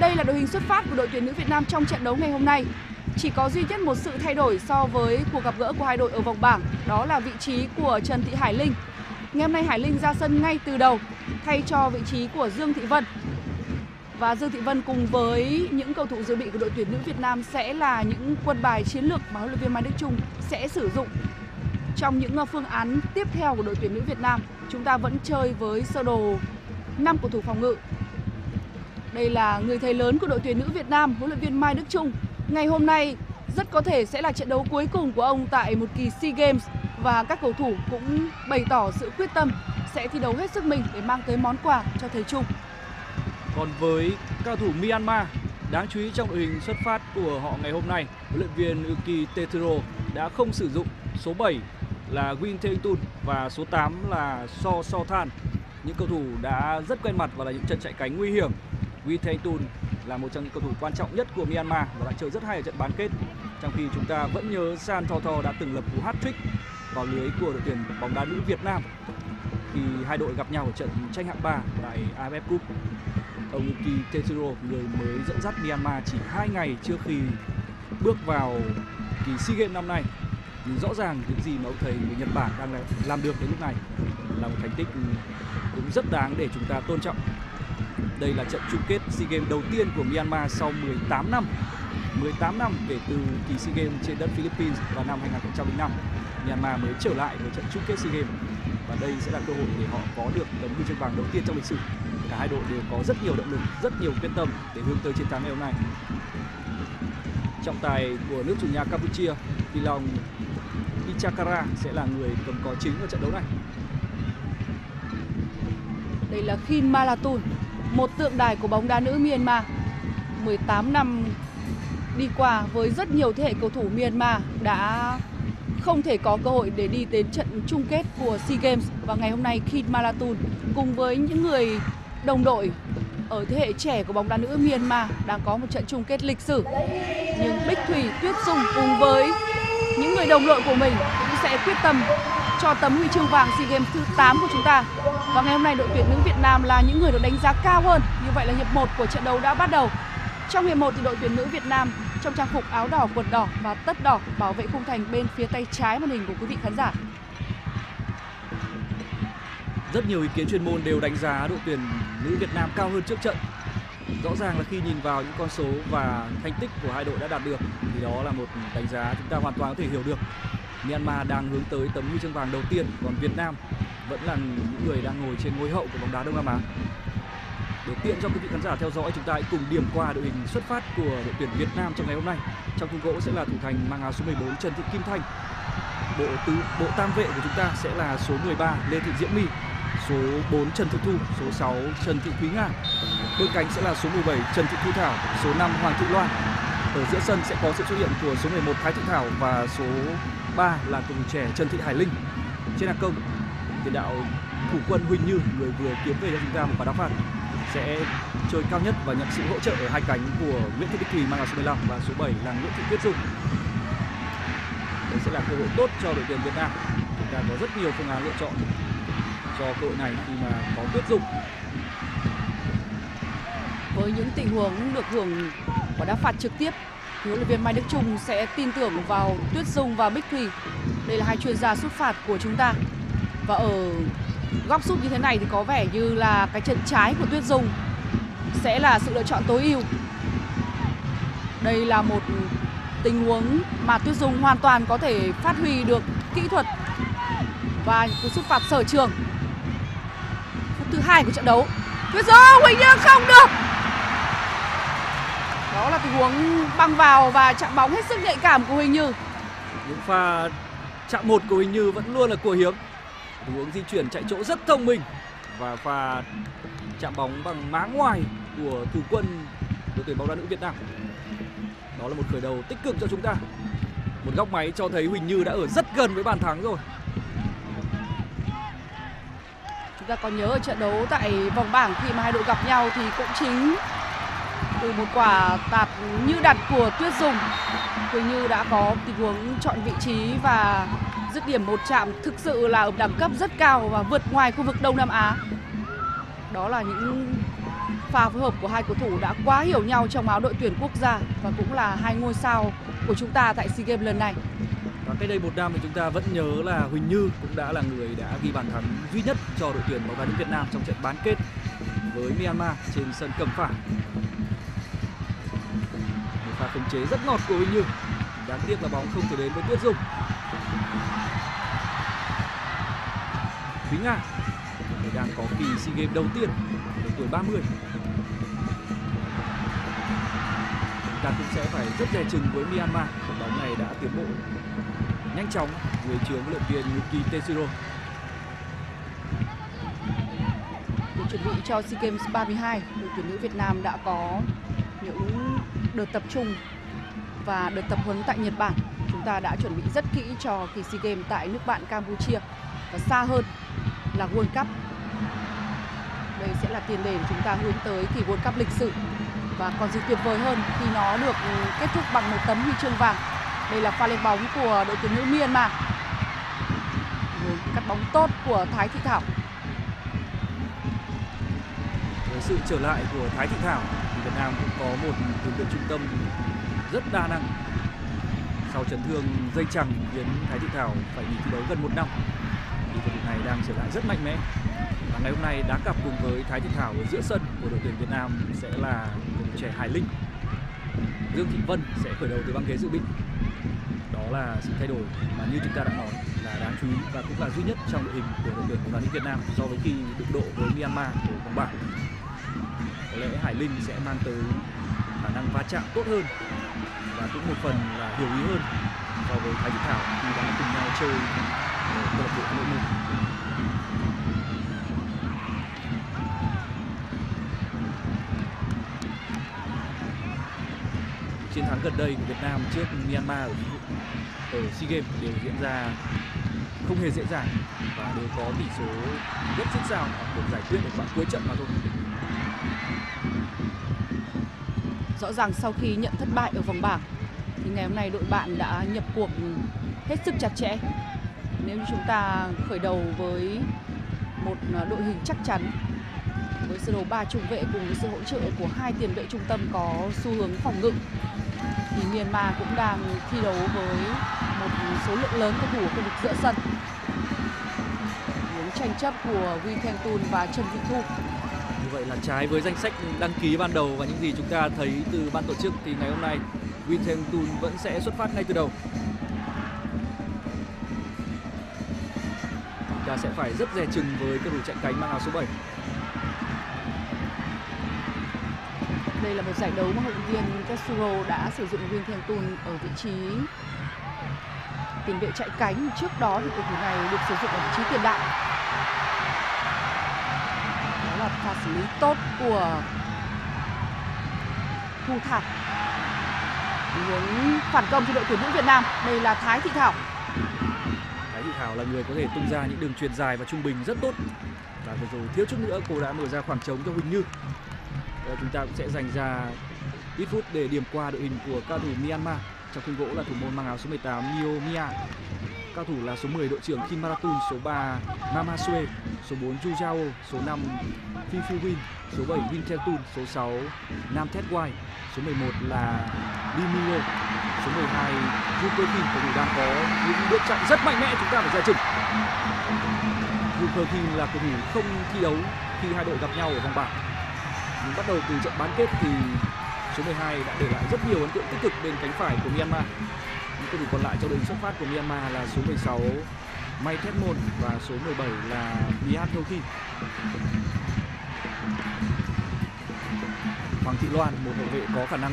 đây là đội hình xuất phát của đội tuyển nữ Việt Nam trong trận đấu ngày hôm nay. Chỉ có duy nhất một sự thay đổi so với cuộc gặp gỡ của hai đội ở vòng bảng, đó là vị trí của Trần Thị Hải Linh. Ngày hôm nay Hải Linh ra sân ngay từ đầu thay cho vị trí của Dương Thị Vân. Và Dương Thị Vân cùng với những cầu thủ dự bị của đội tuyển nữ Việt Nam sẽ là những quân bài chiến lược mà huấn luyện viên Mai Đức Chung sẽ sử dụng trong những ờ, phương án tiếp theo của đội tuyển nữ Việt Nam. Chúng ta vẫn chơi với sơ đồ 5 cầu thủ phòng ngự. Đây là người thầy lớn của đội tuyển nữ Việt Nam, huấn luyện viên Mai Đức Chung. Ngày hôm nay rất có thể sẽ là trận đấu cuối cùng của ông tại một kỳ SEA Games và các cầu thủ cũng bày tỏ sự quyết tâm sẽ thi đấu hết sức mình để mang tới món quà cho thầy Chung. Còn với cao thủ Myanmar, đáng chú ý trong đội hình xuất phát của họ ngày hôm nay, huấn luyện viên Uki Teturo đã không sử dụng số 7 là Win Tae-tun và số 8 là So So Than. Những cầu thủ đã rất quen mặt và là những trận chạy cánh nguy hiểm. Win Tae-tun là một trong những cầu thủ quan trọng nhất của Myanmar và đã chơi rất hay ở trận bán kết. Trong khi chúng ta vẫn nhớ San Tho Tho đã từng lập cú hat-trick vào lưới của đội tuyển bóng đá nữ Việt Nam khi hai đội gặp nhau ở trận tranh hạng 3 tại AFF Cup. Ông Yuki Tetsuro, người mới dẫn dắt Myanmar chỉ 2 ngày trước khi bước vào kỳ SEA Games năm nay. Nhưng rõ ràng những gì mà ông thầy người Nhật Bản đang làm được đến lúc này là một thành tích cũng rất đáng để chúng ta tôn trọng. Đây là trận chung kết SEA Games đầu tiên của Myanmar sau 18 năm. 18 năm kể từ kỳ SEA Games trên đất Philippines vào năm 2005 Myanmar mới trở lại với trận chung kết SEA Games. Và đây sẽ là cơ hội để họ có được tấm huy chương vàng đầu tiên trong lịch sử. Cả hai đội đều có rất nhiều động lực rất nhiều quyết tâm để hướng tới chiến thắng ngày hôm nay. Trọng tài của nước chủ nhà Campuchia Pilong Ichakara sẽ là người cầm cò chính ở trận đấu này. Đây là Khin Malatun, một tượng đài của bóng đá nữ Myanmar. 18 năm đi qua với rất nhiều thế hệ cầu thủ Myanmar đã không thể có cơ hội để đi đến trận chung kết của SEA Games và ngày hôm nay khi Malatun cùng với những người đồng đội ở thế hệ trẻ của bóng đá nữ Myanmar đang có một trận chung kết lịch sử. Nhưng Bích Thủy, Tuyết Dung cùng với những người đồng đội của mình cũng sẽ quyết tâm cho tấm huy chương vàng SEA Games thứ 8 của chúng ta. Và ngày hôm nay đội tuyển nữ Việt Nam là những người được đánh giá cao hơn. Như vậy là hiệp 1 của trận đấu đã bắt đầu. Trong hiệp 1 thì đội tuyển nữ Việt Nam trong trang phục áo đỏ, quần đỏ và tất đỏ bảo vệ khung thành bên phía tay trái màn hình của quý vị khán giả. Rất nhiều ý kiến chuyên môn đều đánh giá đội tuyển nữ Việt Nam cao hơn trước trận. Rõ ràng là khi nhìn vào những con số và thành tích của hai đội đã đạt được thì đó là một đánh giá chúng ta hoàn toàn có thể hiểu được. Myanmar đang hướng tới tấm huy chương vàng đầu tiên, còn Việt Nam vẫn là những người đang ngồi trên ngôi hậu của bóng đá Đông Nam Á. Để tiện cho quý vị khán giả theo dõi, chúng ta hãy cùng điểm qua đội hình xuất phát của đội tuyển Việt Nam trong ngày hôm nay. Trong khung gỗ sẽ là thủ thành mang áo số 14 Trần Thị Kim Thanh. Bộ tứ bộ tam vệ của chúng ta sẽ là số 13 Lê Thị Diễm My, số 4 Trần Thị Thu, số 6 Trần Thị Thúy Nga. Bên cánh sẽ là số 17 Trần Thị Thu Thảo, số 5 Hoàng Thị Loan. Ở giữa sân sẽ có sự xuất hiện của số 11 Thái Thị Thảo và số 3 là cầu thủ trẻ Trần Thị Hải Linh. Trên hàng công, tiền đạo thủ quân Huỳnh Như người vừa kiếm về cho chúng ta một quả đá phạt sẽ chơi cao nhất và nhận sự hỗ trợ ở hai cánh của Nguyễn Thị Bích Thùy mang áo số 15 và số 7 là Nguyễn Thị Tuyết Dung. Đây sẽ là cơ hội tốt cho đội tuyển Việt Nam. Chúng ta có rất nhiều phương án lựa chọn cho cơ hội này khi mà có Tuyết Dung. Với những tình huống được hưởng quả đá phạt trực tiếp huấn luyện viên Mai Đức Chung sẽ tin tưởng vào Tuyết Dung và Bích Thùy. Đây là hai chuyên gia sút phạt của chúng ta. Và ở góc sút như thế này thì có vẻ như là cái chân trái của Tuyết Dung sẽ là sự lựa chọn tối ưu. Đây là một tình huống mà Tuyết Dung hoàn toàn có thể phát huy được kỹ thuật và cú sút phạt sở trường. Phút thứ hai của trận đấu. Tuyết Dung hình như không được. Đó là tình huống băng vào và chạm bóng hết sức nhạy cảm của Huỳnh Như. Những pha chạm một của Huỳnh Như vẫn luôn là của hiếm. Tình huống di chuyển chạy chỗ rất thông minh và pha chạm bóng bằng má ngoài của thủ quân đội tuyển bóng đá nữ Việt Nam. Đó là một khởi đầu tích cực cho chúng ta. Một góc máy cho thấy Huỳnh Như đã ở rất gần với bàn thắng rồi. Chúng ta còn nhớ ở trận đấu tại vòng bảng khi mà hai đội gặp nhau thì cũng chính từ một quả tạt như đặt của Tuyết Dung Quỳnh Như đã có tình huống chọn vị trí và dứt điểm một chạm thực sự là ở đẳng cấp rất cao và vượt ngoài khu vực Đông Nam Á. Đó là những Pha phối hợp của hai cầu thủ đã quá hiểu nhau trong áo đội tuyển quốc gia và cũng là hai ngôi sao của chúng ta tại SEA Games lần này. Và cách đây một năm thì chúng ta vẫn nhớ là Huỳnh Như cũng đã là người đã ghi bàn thắng duy nhất cho đội tuyển bóng đá nữ Việt Nam trong trận bán kết với Myanmar trên sân Cẩm Phả. Pha khống chế rất ngọt của Huỳnh Như. Đáng tiếc là bóng không thể đến với Tuyết Dung. Thúy Nga người đang có kỳ SEA Games đầu tiên ở tuổi 30. Chúng ta cũng sẽ phải rất dè chừng với Myanmar. Trận bóng này đã tiến bộ nhanh chóng dưới trướng huấn luyện viên Yuki Tetsuro. Để chuẩn bị cho SEA Games 32, đội tuyển nữ Việt Nam đã có những đợt tập trung và đợt tập huấn tại Nhật Bản. Chúng ta đã chuẩn bị rất kỹ cho kỳ SEA Games tại nước bạn Campuchia và xa hơn là World Cup. Đây sẽ là tiền đề để chúng ta hướng tới kỳ World Cup lịch sử và còn gì tuyệt vời hơn khi nó được kết thúc bằng một tấm huy chương vàng. Đây là pha lên bóng của đội tuyển nữ Myanmar. Với cắt bóng tốt của Thái Thị Thảo. Với sự trở lại của Thái Thị Thảo Việt Nam cũng có một tiền vệ trung tâm rất đa năng. Sau chấn thương dây chằng khiến Thái Thị Thảo phải nghỉ thi đấu gần một năm, thì cầu thủ này đang trở lại rất mạnh mẽ. Và ngày hôm nay đá cặp cùng với Thái Thị Thảo ở giữa sân của đội tuyển Việt Nam sẽ là cầu trẻ Hải Linh. Dương Thị Vân sẽ khởi đầu từ băng ghế dự bị. Đó là sự thay đổi mà như chúng ta đã nói là đáng chú ý và cũng là duy nhất trong đội hình của đội tuyển bóng đá nữ Việt Nam so với khi đụng độ với Myanmar ở vòng bảng có lẽ Hải Linh sẽ mang tới khả năng va chạm tốt hơn và cũng một phần là hiểu ý hơn so với Thái Thị Thảo khi đã cùng nhau chơi ở câu lạc bộ Hà Nội một chiến thắng gần đây của Việt Nam trước Myanmar ở, ở SEA Games đều diễn ra không hề dễ dàng và đều có tỷ số rất xích sao hoặc được giải quyết ở khoảng cuối trận mà thôi. Rõ ràng sau khi nhận thất bại ở vòng bảng, thì ngày hôm nay đội bạn đã nhập cuộc hết sức chặt chẽ. Nếu như chúng ta khởi đầu với một à, đội hình chắc chắn, với sơ đồ ba trung vệ cùng với sự hỗ trợ của hai tiền vệ trung tâm có xu hướng phòng ngự, thì Myanmar cũng đang thi đấu với một số lượng lớn cầu thủ ở khu vực giữa sân. Những tranh chấp của Win Thanh Tun và Trần Thị Thu vậy là trái với danh sách đăng ký ban đầu và những gì chúng ta thấy từ ban tổ chức thì ngày hôm nay Win Thanh Tun vẫn sẽ xuất phát ngay từ đầu. Chúng ta sẽ phải rất dè chừng với cầu thủ chạy cánh mang áo số 7. Đây là một giải đấu mà huấn viên Tetsuro đã sử dụng Win Thanh Tun ở vị trí tiền vệ chạy cánh. Trước đó thì cầu thủ này được sử dụng ở vị trí tiền đạo. Đó là pha xử lý tốt của Thu Thảo. Hướng phản công cho đội tuyển nữ Việt Nam. Đây là Thái Thị Thảo. Thái Thị Thảo là người có thể tung ra những đường truyền dài và trung bình rất tốt. Và vừa rồi thiếu chút nữa cô đã mở ra khoảng trống cho Huỳnh Như. Và chúng ta cũng sẽ dành ra ít phút để điểm qua đội hình của cao thủ Myanmar. Trong khung gỗ là thủ môn mang áo số 18 Mio Mia. Cao thủ là số 10 đội trưởng Kim Maratun, số 3 Mama Sue, số 4 Yu Zhao, số 5 Phi Phi Win, số 7 Win Tun, số 6 Nam Thét Wai, số 11 là Lee Mio, số 12 Yu Cơ Kim, cầu thủ đang có những bước chạy rất mạnh mẽ chúng ta phải giải chừng. Yu Cơ Kim là cầu thủ không thi đấu khi hai đội gặp nhau ở vòng bảng. Nhưng bắt đầu từ trận bán kết thì số 12 đã để lại rất nhiều ấn tượng tích cực bên cánh phải của Myanmar. Cầu thủ còn lại trong đường xuất phát của Myanmar là số 16 May Thepmon và số 17 là Nihat Thi. Hoàng Thị Loan, một hậu vệ có khả năng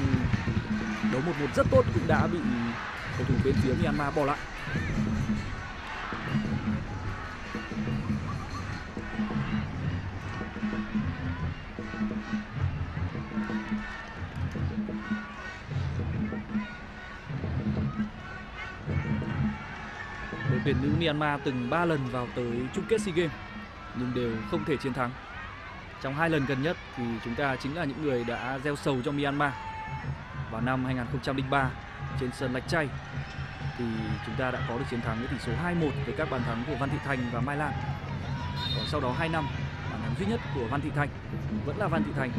đấu một một rất tốt cũng đã bị cầu thủ bên phía Myanmar bỏ lại. Tuyển nữ Myanmar từng 3 lần vào tới chung kết SEA Games nhưng đều không thể chiến thắng. Trong hai lần gần nhất thì chúng ta chính là những người đã gieo sầu cho Myanmar. Vào năm 2003 trên sân Lạch Tray thì chúng ta đã có được chiến thắng với tỷ số 2-1 với các bàn thắng của Văn Thị Thành và Mai Lan. Còn sau đó 2 năm, bàn thắng duy nhất của Văn Thị Thành vẫn là Văn Thị Thành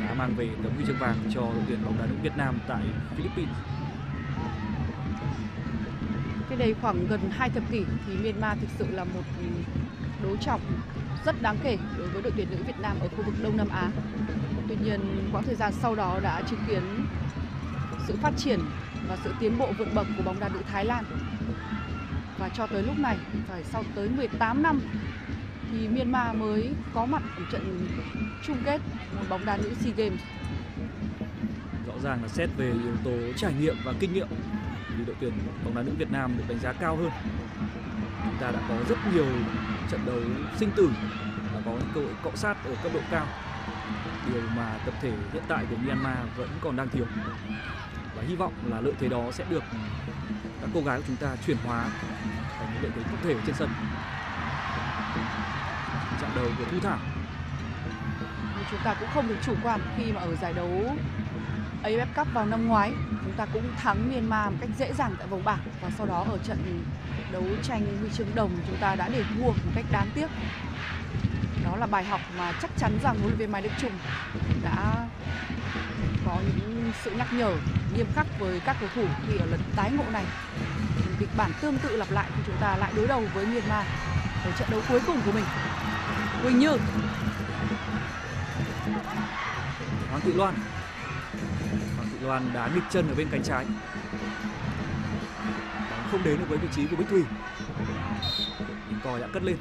đã mang về tấm huy chương vàng cho đội tuyển bóng đá nữ Việt Nam tại Philippines. Cái đây khoảng gần hai thập kỷ thì Myanmar thực sự là một đối trọng rất đáng kể đối với đội tuyển nữ Việt Nam ở khu vực Đông Nam Á. Tuy nhiên, quãng thời gian sau đó đã chứng kiến sự phát triển và sự tiến bộ vượt bậc của bóng đá nữ Thái Lan. Và cho tới lúc này, phải sau tới 18 năm thì Myanmar mới có mặt ở trận chung kết bóng đá nữ SEA Games. Rõ ràng là xét về yếu tố trải nghiệm và kinh nghiệm đội tuyển bóng đá nữ Việt Nam được đánh giá cao hơn. Chúng ta đã có rất nhiều trận đấu sinh tử và có những cơ hội cọ sát ở cấp độ cao. Điều mà tập thể hiện tại của Myanmar vẫn còn đang thiếu. Và hy vọng là lợi thế đó sẽ được các cô gái của chúng ta chuyển hóa thành những lợi thế cụ thể trên sân. Trận đầu của Thu Thảo chúng ta cũng không được chủ quan khi mà ở giải đấu AFF Cup vào năm ngoái. Chúng ta cũng thắng Myanmar một cách dễ dàng tại vòng bảng. Và sau đó ở trận đấu tranh huy chương đồng, chúng ta đã để thua một cách đáng tiếc. Đó là bài học mà chắc chắn rằng huấn luyện viên Mai Đức Chung đã có những sự nhắc nhở nghiêm khắc với các cầu thủ khi ở lần tái ngộ này. Kịch bản tương tự lặp lại khi chúng ta lại đối đầu với Myanmar ở trận đấu cuối cùng của mình. Quỳnh Như. Hoàng Thị Loan. Loan đá nghịch chân ở bên cánh trái. Bóng không đến được với vị trí của Bích Thùy nhưng còi đã cất lên.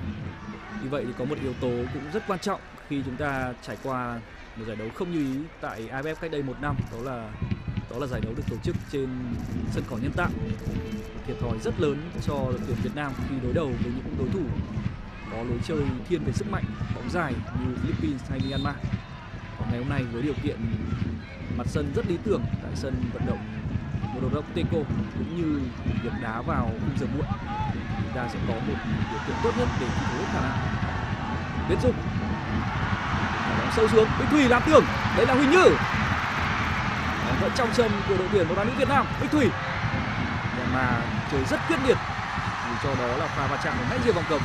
Như vậy thì có một yếu tố cũng rất quan trọng khi chúng ta trải qua một giải đấu không như ý tại AFF cách đây một năm, đó là đó là giải đấu được tổ chức trên sân cỏ nhân tạo. Thiệt thòi rất lớn cho đội tuyển Việt Nam khi đối đầu với những đối thủ có lối chơi thiên về sức mạnh, bóng dài như Philippines hay Myanmar còn ngày hôm nay với điều kiện mặt sân rất lý tưởng, tại sân vận động Morodok Teco cũng như việc đá vào khung giờ muộn chúng ta sẽ có một điều kiện tốt nhất để thi đấu khả năng. Tiến Dung bóng sâu xuống, Bích Thủy làm tường, đấy là Huỳnh Như. Bóng vẫn trong chân của đội tuyển bóng đá nữ Việt Nam, Bích Thủy Nhưng mà chơi rất quyết liệt, dù cho đó là pha va chạm ở ngay rìa vòng cấm.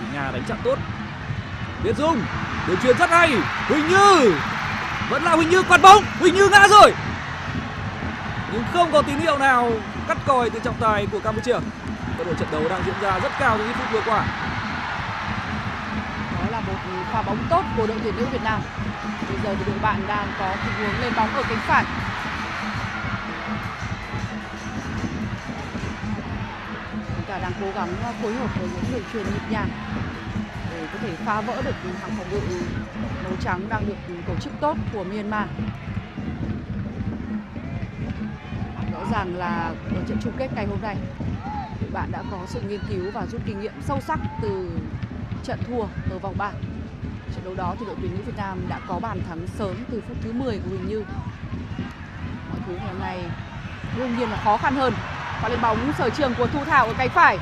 Thì Nga đánh chặn tốt. Việt Dung đường truyền rất hay. Huỳnh Như, vẫn là Huỳnh Như quạt bóng. Huỳnh Như ngã rồi. Nhưng không có tín hiệu nào cắt còi từ trọng tài của Campuchia. Tốc độ trận đấu đang diễn ra rất cao những phút vừa qua. Đó là một pha bóng tốt của đội tuyển nữ Việt Nam. Bây giờ thì đội bạn đang có tình huống lên bóng ở cánh phải. Chúng ta đang cố gắng phối hợp với những người truyền nhịp nhàng để có thể phá vỡ được hàng phòng ngự màu trắng đang được tổ chức tốt của Myanmar. Rõ ràng là ở trận chung kết ngày hôm nay đội bạn đã có sự nghiên cứu và rút kinh nghiệm sâu sắc từ trận thua ở vòng bảng. Trận đấu đó thì đội tuyển nữ Việt Nam đã có bàn thắng sớm từ phút thứ 10 của Huỳnh Như. Mọi thứ ngày hôm nay đương nhiên là khó khăn hơn. Quả lên bóng sở trường của Thu Thảo ở cánh phải.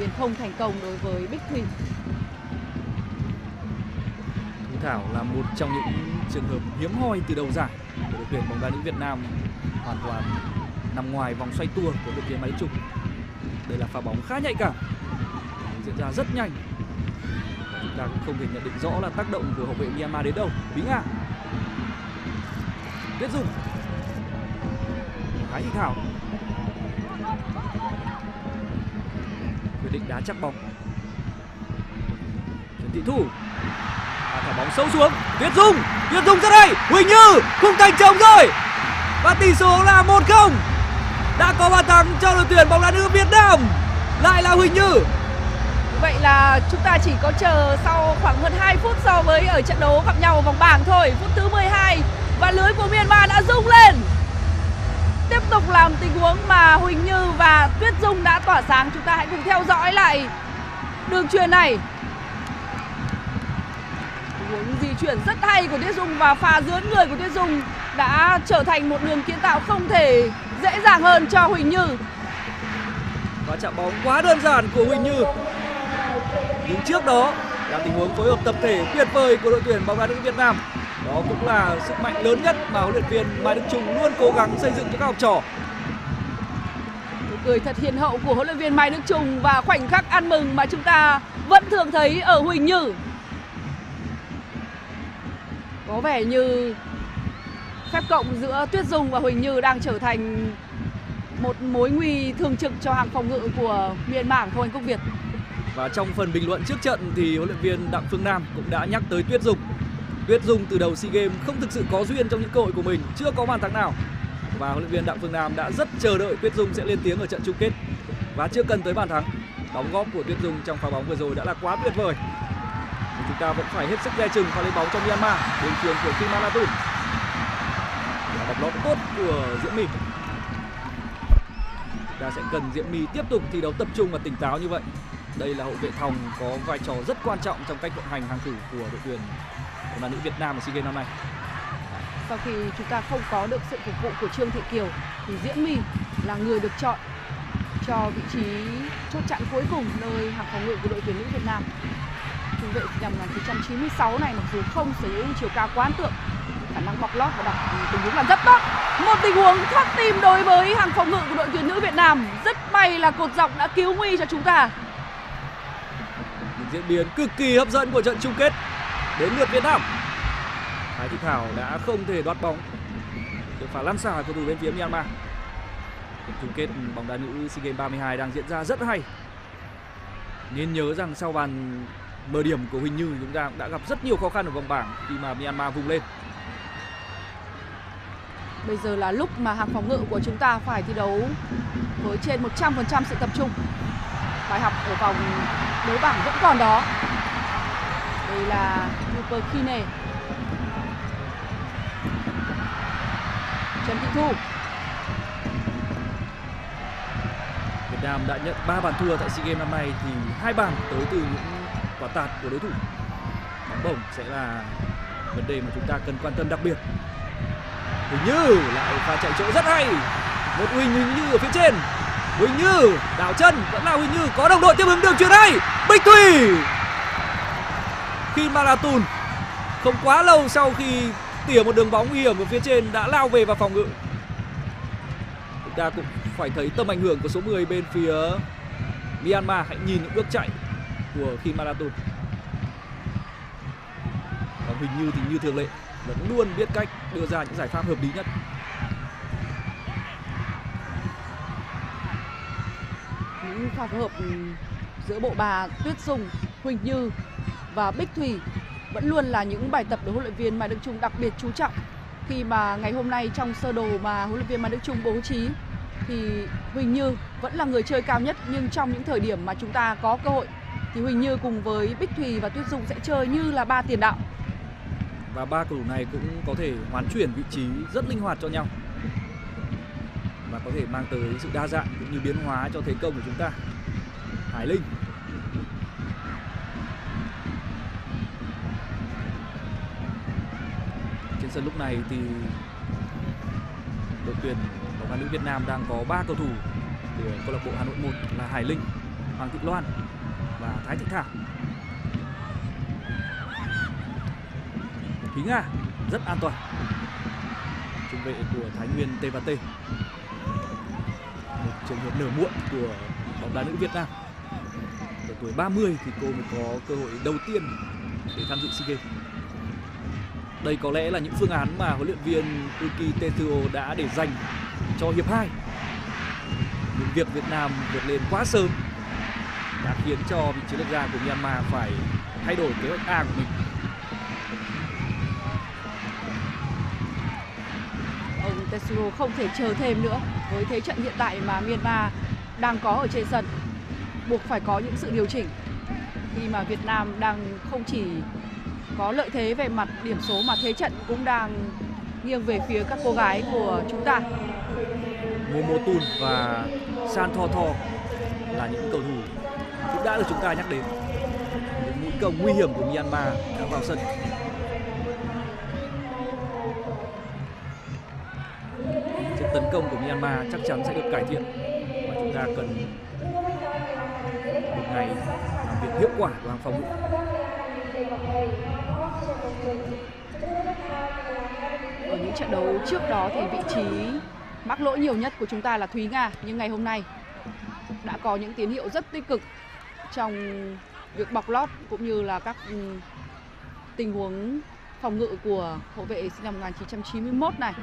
Biến không thành công đối với Bích Thùy Thu Thảo là một trong những trường hợp hiếm hoi từ đầu giải của đội tuyển bóng đá nữ Việt Nam hoàn toàn nằm ngoài vòng xoay tua của đội tuyển Máy Trục. Đây là pha bóng khá nhạy cảm, diễn ra rất nhanh. Chúng ta cũng không thể nhận định rõ là tác động của hậu vệ Myanmar đến đâu. Bí Nga, Tuyết Dung, Thái Thị Thảo quyết định đá chắc bóng. Trần Thị Thu. Và thả bóng sâu xuống. Tuyết Dung. Tuyết Dung ra đây. Huỳnh Như. Khung thành trống rồi. Và tỷ số là 1-0 đã có bàn thắng cho đội tuyển bóng đá nữ Việt Nam. Lại là Huỳnh Như. Vậy là chúng ta chỉ có chờ sau khoảng hơn 2 phút so với ở trận đấu gặp nhau ở vòng bảng thôi. Phút thứ 12 và lưới của Myanmar đã rung lên tục làm tình huống mà Huỳnh Như và Tuyết Dung đã tỏa sáng. Chúng ta hãy cùng theo dõi lại đường truyền này. Tình huống di chuyển rất hay của Tuyết Dung và pha dướn người của Tuyết Dung đã trở thành một đường kiến tạo không thể dễ dàng hơn cho Huỳnh Như. Và chạm bóng quá đơn giản của Huỳnh Như. Nhưng trước đó là tình huống phối hợp tập thể tuyệt vời của đội tuyển bóng đá nữ Việt Nam đó cũng là sức mạnh lớn nhất mà huấn luyện viên Mai Đức Chung luôn cố gắng xây dựng cho các học trò cười thật hiền hậu của huấn luyện viên Mai Đức Trung và khoảnh khắc ăn mừng mà chúng ta vẫn thường thấy ở Huỳnh Như. Có vẻ như phép cộng giữa Tuyết Dung và Huỳnh Như đang trở thành một mối nguy thường trực cho hàng phòng ngự của Myanmar không anh Quốc Việt. Và trong phần bình luận trước trận thì huấn luyện viên Đặng Phương Nam cũng đã nhắc tới Tuyết Dung. Tuyết Dung từ đầu SEA Games không thực sự có duyên trong những cơ hội của mình, chưa có bàn thắng nào. Và huấn luyện viên Đặng Phương Nam đã rất chờ đợi Tuyết Dung sẽ lên tiếng ở trận chung kết. Và chưa cần tới bàn thắng, đóng góp của Tuyết Dung trong pha bóng vừa rồi đã là quá tuyệt vời. Và chúng ta vẫn phải hết sức dè chừng pha lấy bóng cho Myanmar, đường truyền của Kim Malatun. Và bóng lót tốt của Diễm My. Chúng ta sẽ cần Diễm My tiếp tục thi đấu tập trung và tỉnh táo như vậy đây là hậu vệ thòng có vai trò rất quan trọng trong cách vận hành hàng thủ của đội tuyển bóng đá nữ Việt Nam ở SEA Games năm nay. Sau khi chúng ta không có được sự phục vụ của Trương Thị Kiều thì Diễm My là người được chọn cho vị trí chốt chặn cuối cùng nơi hàng phòng ngự của đội tuyển nữ Việt Nam. Trung vệ sinh năm 1996 này mặc dù không sở hữu chiều cao quá ấn tượng, khả năng bọc lót và đọc tình huống làm rất tốt. Một tình huống thoát tim đối với hàng phòng ngự của đội tuyển nữ Việt Nam. Rất may là cột dọc đã cứu nguy cho chúng ta diễn biến cực kỳ hấp dẫn của trận chung kết đến lượt Việt Nam. Thái Thị Thảo đã không thể đoạt bóng được phá lăn xả cầu thủ bên phía Myanmar. Trận chung kết bóng đá nữ SEA Games 32 đang diễn ra rất hay. Nên nhớ rằng sau bàn mở điểm của Huỳnh Như, chúng ta cũng đã gặp rất nhiều khó khăn ở vòng bảng khi mà Myanmar vùng lên. Bây giờ là lúc mà hàng phòng ngự của chúng ta phải thi đấu với trên 100% sự tập trung. Bài học ở vòng đấu bảng vẫn còn đó đây là stopper khi nề Trần Thị Thu. Việt Nam đã nhận 3 bàn thua tại SEA Games năm nay thì hai bàn tới từ những quả tạt của đối thủ. Bóng bổng sẽ là vấn đề mà chúng ta cần quan tâm đặc biệt. Huỳnh Như lại pha chạy chỗ rất hay. Một Huỳnh Huỳnh Như ở phía trên. Huỳnh Như, đảo chân, vẫn là Huỳnh Như có đồng đội tiếp ứng đường chuyền hay Bích Thủy khi Maratun không quá lâu sau khi tỉa một đường bóng nguy hiểm ở phía trên đã lao về vào phòng ngự. Chúng ta cũng phải thấy tầm ảnh hưởng của số 10 bên phía Myanmar. Hãy nhìn những bước chạy của khi Maratun. Và hình Như thì như thường lệ vẫn luôn biết cách đưa ra những giải pháp hợp lý nhất. Những pha phối hợp giữa bộ bà Tuyết Dung, Huỳnh Như và Bích Thủy vẫn luôn là những bài tập được huấn luyện viên Mai Đức Trung đặc biệt chú trọng. Khi mà ngày hôm nay trong sơ đồ mà huấn luyện viên Mai Đức Trung bố trí, thì Huỳnh Như vẫn là người chơi cao nhất, nhưng trong những thời điểm mà chúng ta có cơ hội, thì Huỳnh Như cùng với Bích Thủy và Tuyết Dung sẽ chơi như là ba tiền đạo. Và ba cầu thủ này cũng có thể hoán chuyển vị trí rất linh hoạt cho nhau. Và có thể mang tới sự đa dạng cũng như biến hóa cho thế công của chúng ta. Hải Linh. Sân lúc này thì đội tuyển bóng đá nữ Việt Nam đang có 3 cầu thủ của câu lạc bộ Hà Nội 1 là Hải Linh, Hoàng Thị Loan và Thái Thị Thảo. Thúy Nga rất an toàn. Trung vệ của Thái Nguyên T&T. Một trường hợp nở muộn của bóng đá nữ Việt Nam. Ở tuổi 30 thì cô mới có cơ hội đầu tiên để tham dự SEA Games. Đây có lẽ là những phương án mà huấn luyện viên Uki Tetsuo đã để dành cho hiệp 2. Nhưng việc Việt Nam vượt lên quá sớm đã khiến cho vị trí lược ra của Myanmar phải thay đổi kế hoạch A của mình. Ông Tetsuo không thể chờ thêm nữa với thế trận hiện tại mà Myanmar đang có ở trên sân. Buộc phải có những sự điều chỉnh khi mà Việt Nam đang không chỉ có lợi thế về mặt điểm số mà thế trận cũng đang nghiêng về phía các cô gái của chúng ta. Momo Tun và San Tho Tho là những cầu thủ cũng đã được chúng ta nhắc đến. Những mũi công nguy hiểm của Myanmar đã vào sân. Sự tấn công của Myanmar chắc chắn sẽ được cải thiện và chúng ta cần một ngày làm việc hiệu quả và phòng ngự. Ở những trận đấu trước đó thì vị trí mắc lỗi nhiều nhất của chúng ta là Thúy Nga nhưng ngày hôm nay đã có những tín hiệu rất tích cực trong việc bọc lót cũng như là các ừ, tình huống phòng ngự của hậu vệ sinh năm 1991 này.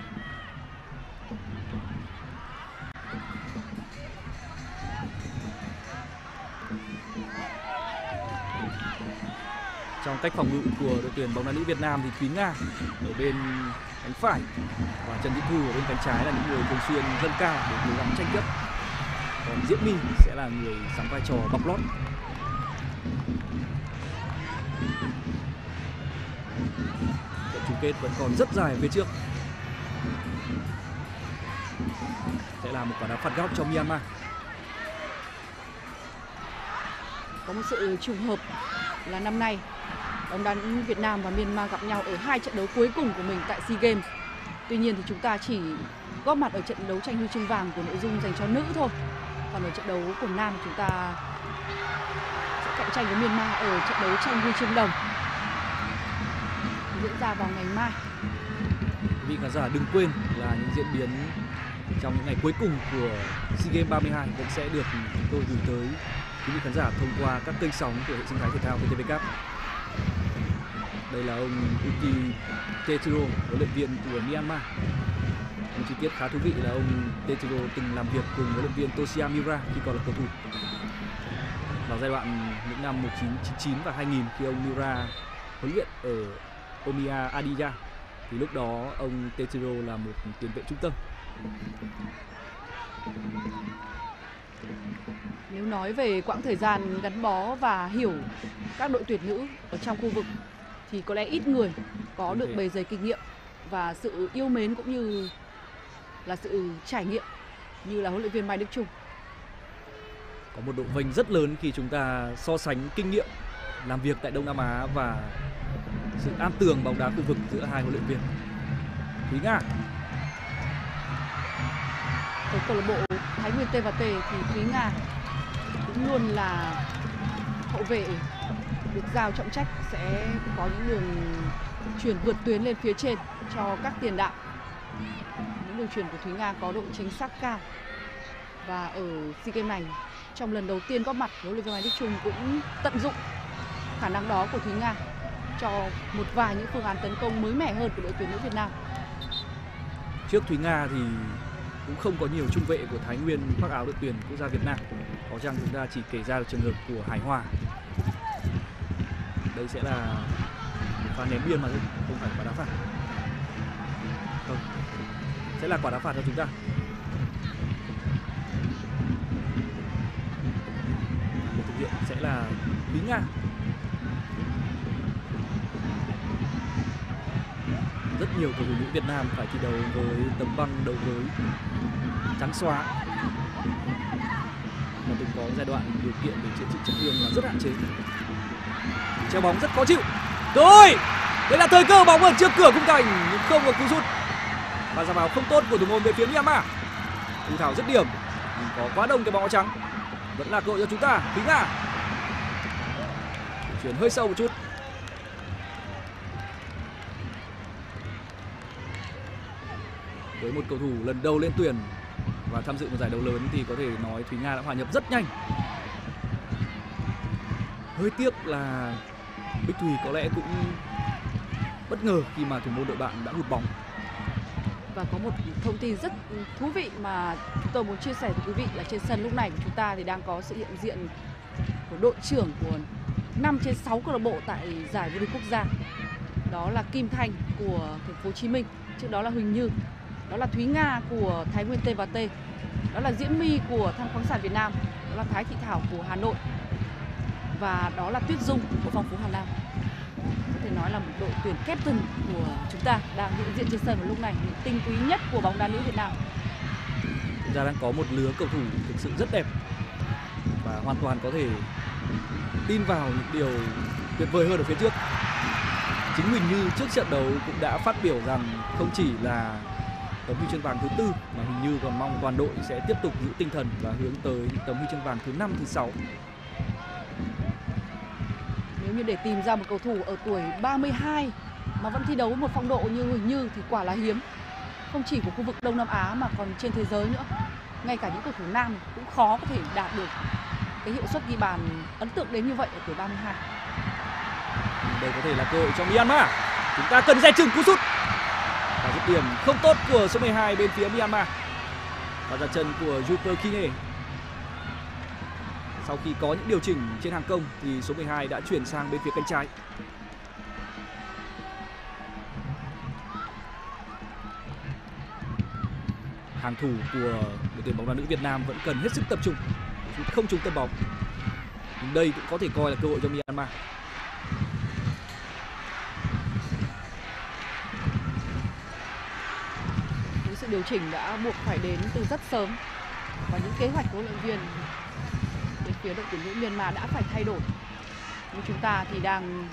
Trong cách phòng ngự của đội tuyển bóng đá nữ Việt Nam thì Thúy Nga ở bên cánh phải và Trần Thị Thu ở bên cánh trái là những người thường xuyên dâng cao để cố gắng tranh chấp. Còn Diễm My sẽ là người đóng vai trò bọc lót. Trận chung kết vẫn còn rất dài phía trước. Sẽ là một quả đá phạt góc cho Myanmar. Có một sự trùng hợp là năm nay bóng đá Việt Nam và Myanmar gặp nhau ở hai trận đấu cuối cùng của mình tại SEA Games. Tuy nhiên thì chúng ta chỉ góp mặt ở trận đấu tranh huy chương vàng của nội dung dành cho nữ thôi. Còn ở trận đấu của nam chúng ta sẽ cạnh tranh với Myanmar ở trận đấu tranh huy chương đồng diễn ra vào ngày mai. Quý vị khán giả đừng quên là những diễn biến trong những ngày cuối cùng của SEA Games 32 vẫn sẽ được chúng tôi gửi tới quý vị khán giả thông qua các kênh sóng của hệ sinh thái thể thao VTV Cup. Đây là ông Uki Tetsuo, huấn luyện viên của Myanmar. Một chi tiết khá thú vị là ông Tetsuo từng làm việc cùng huấn luyện viên Toshiya Miura khi còn là cầu thủ. Vào giai đoạn những năm 1999 và 2000 khi ông Miura huấn luyện ở Omiya Adiya thì lúc đó ông Tetsuo là một tiền vệ trung tâm. Nếu nói về quãng thời gian gắn bó và hiểu các đội tuyển nữ ở trong khu vực thì có lẽ ít người có được bề dày kinh nghiệm và sự yêu mến cũng như là sự trải nghiệm như là huấn luyện viên Mai Đức Trung. Có một độ vênh rất lớn khi chúng ta so sánh kinh nghiệm làm việc tại Đông Nam Á và sự am tường bóng đá khu vực giữa hai huấn luyện viên. Thúy Nga Ở câu lạc bộ Thái Nguyên T và T thì Thúy Nga cũng luôn là hậu vệ được giao trọng trách sẽ có những đường chuyển vượt tuyến lên phía trên cho các tiền đạo. Những đường chuyển của Thúy Nga có độ chính xác cao. Và ở SEA Games này, trong lần đầu tiên góp mặt huấn luyện viên Mai Đức Trung cũng tận dụng khả năng đó của Thúy Nga cho một vài những phương án tấn công mới mẻ hơn của đội tuyển nữ Việt Nam. trước Thúy Nga thì cũng không có nhiều trung vệ của Thái Nguyên khoác áo đội tuyển quốc gia Việt Nam. Có chăng chúng ta chỉ kể ra được trường hợp của Hải Hòa. Đây sẽ là một pha ném biên mà thôi, không phải quả đá phạt. Không. Sẽ là quả đá phạt cho chúng ta. Một thực hiện sẽ là lý Nga. Rất nhiều cầu thủ nữ Việt Nam phải thi đấu với tấm băng đầu gối trắng xóa và từng có giai đoạn điều kiện để chữa trị chấn thương là rất hạn chế treo bóng rất khó chịu. Rồi, đây là thời cơ bóng ở trước cửa khung thành nhưng không có cú sút. Và ra vào không tốt của thủ môn về phía Myanmar. Thu Thảo dứt điểm, nhưng có quá đông cái bóng áo trắng. Vẫn là cơ hội cho chúng ta, Thúy Nga. Chuyển hơi sâu một chút. Với một cầu thủ lần đầu lên tuyển và tham dự một giải đấu lớn thì có thể nói Thúy Nga đã hòa nhập rất nhanh. Hơi tiếc là Bích Thùy có lẽ cũng bất ngờ khi mà thủ môn đội bạn đã hụt bóng. Và có một thông tin rất thú vị mà chúng tôi muốn chia sẻ với quý vị là trên sân lúc này của chúng ta thì đang có sự hiện diện của đội trưởng của 5 trên 6 câu lạc bộ tại giải vô địch quốc gia. Đó là Kim Thanh của thành phố Hồ Chí Minh, trước đó là Huỳnh Như, đó là Thúy Nga của Thái Nguyên T và T, đó là Diễm My của Than khoáng sản Việt Nam, đó là Thái Thị Thảo của Hà Nội và đó là Tuyết Dung của Phong Phú Hà Nam. Có thể nói là một đội tuyển captain của chúng ta đang hiện diện trên sân vào lúc này, những tinh quý nhất của bóng đá nữ Việt Nam. Chúng ta đang có một lứa cầu thủ thực sự rất đẹp và hoàn toàn có thể tin vào những điều tuyệt vời hơn ở phía trước. Chính Huỳnh Như trước trận đấu cũng đã phát biểu rằng không chỉ là tấm huy chương vàng thứ tư mà Huỳnh Như còn mong toàn đội sẽ tiếp tục giữ tinh thần và hướng tới những tấm huy chương vàng thứ năm thứ sáu. Như để tìm ra một cầu thủ ở tuổi 32 mà vẫn thi đấu một phong độ như Huỳnh Như thì quả là hiếm. Không chỉ của khu vực Đông Nam Á mà còn trên thế giới nữa. ngay cả những cầu thủ nam cũng khó có thể đạt được cái hiệu suất ghi bàn ấn tượng đến như vậy ở tuổi 32. Đây có thể là cơ hội cho Myanmar. Chúng ta cần dè chừng cú sút. Và dứt điểm không tốt của số 12 bên phía Myanmar. Và ra chân của Juper Kine. Sau khi có những điều chỉnh trên hàng công, thì số 12 đã chuyển sang bên phía cánh trái. hàng thủ của đội tuyển bóng đá nữ Việt Nam vẫn cần hết sức tập trung, không trúng tầm bóng. Nhưng đây cũng có thể coi là cơ hội cho Myanmar. Những sự điều chỉnh đã buộc phải đến từ rất sớm. Và những kế hoạch của huấn luyện viên phía đội tuyển nữ Myanmar đã phải thay đổi. Nhưng chúng ta thì đang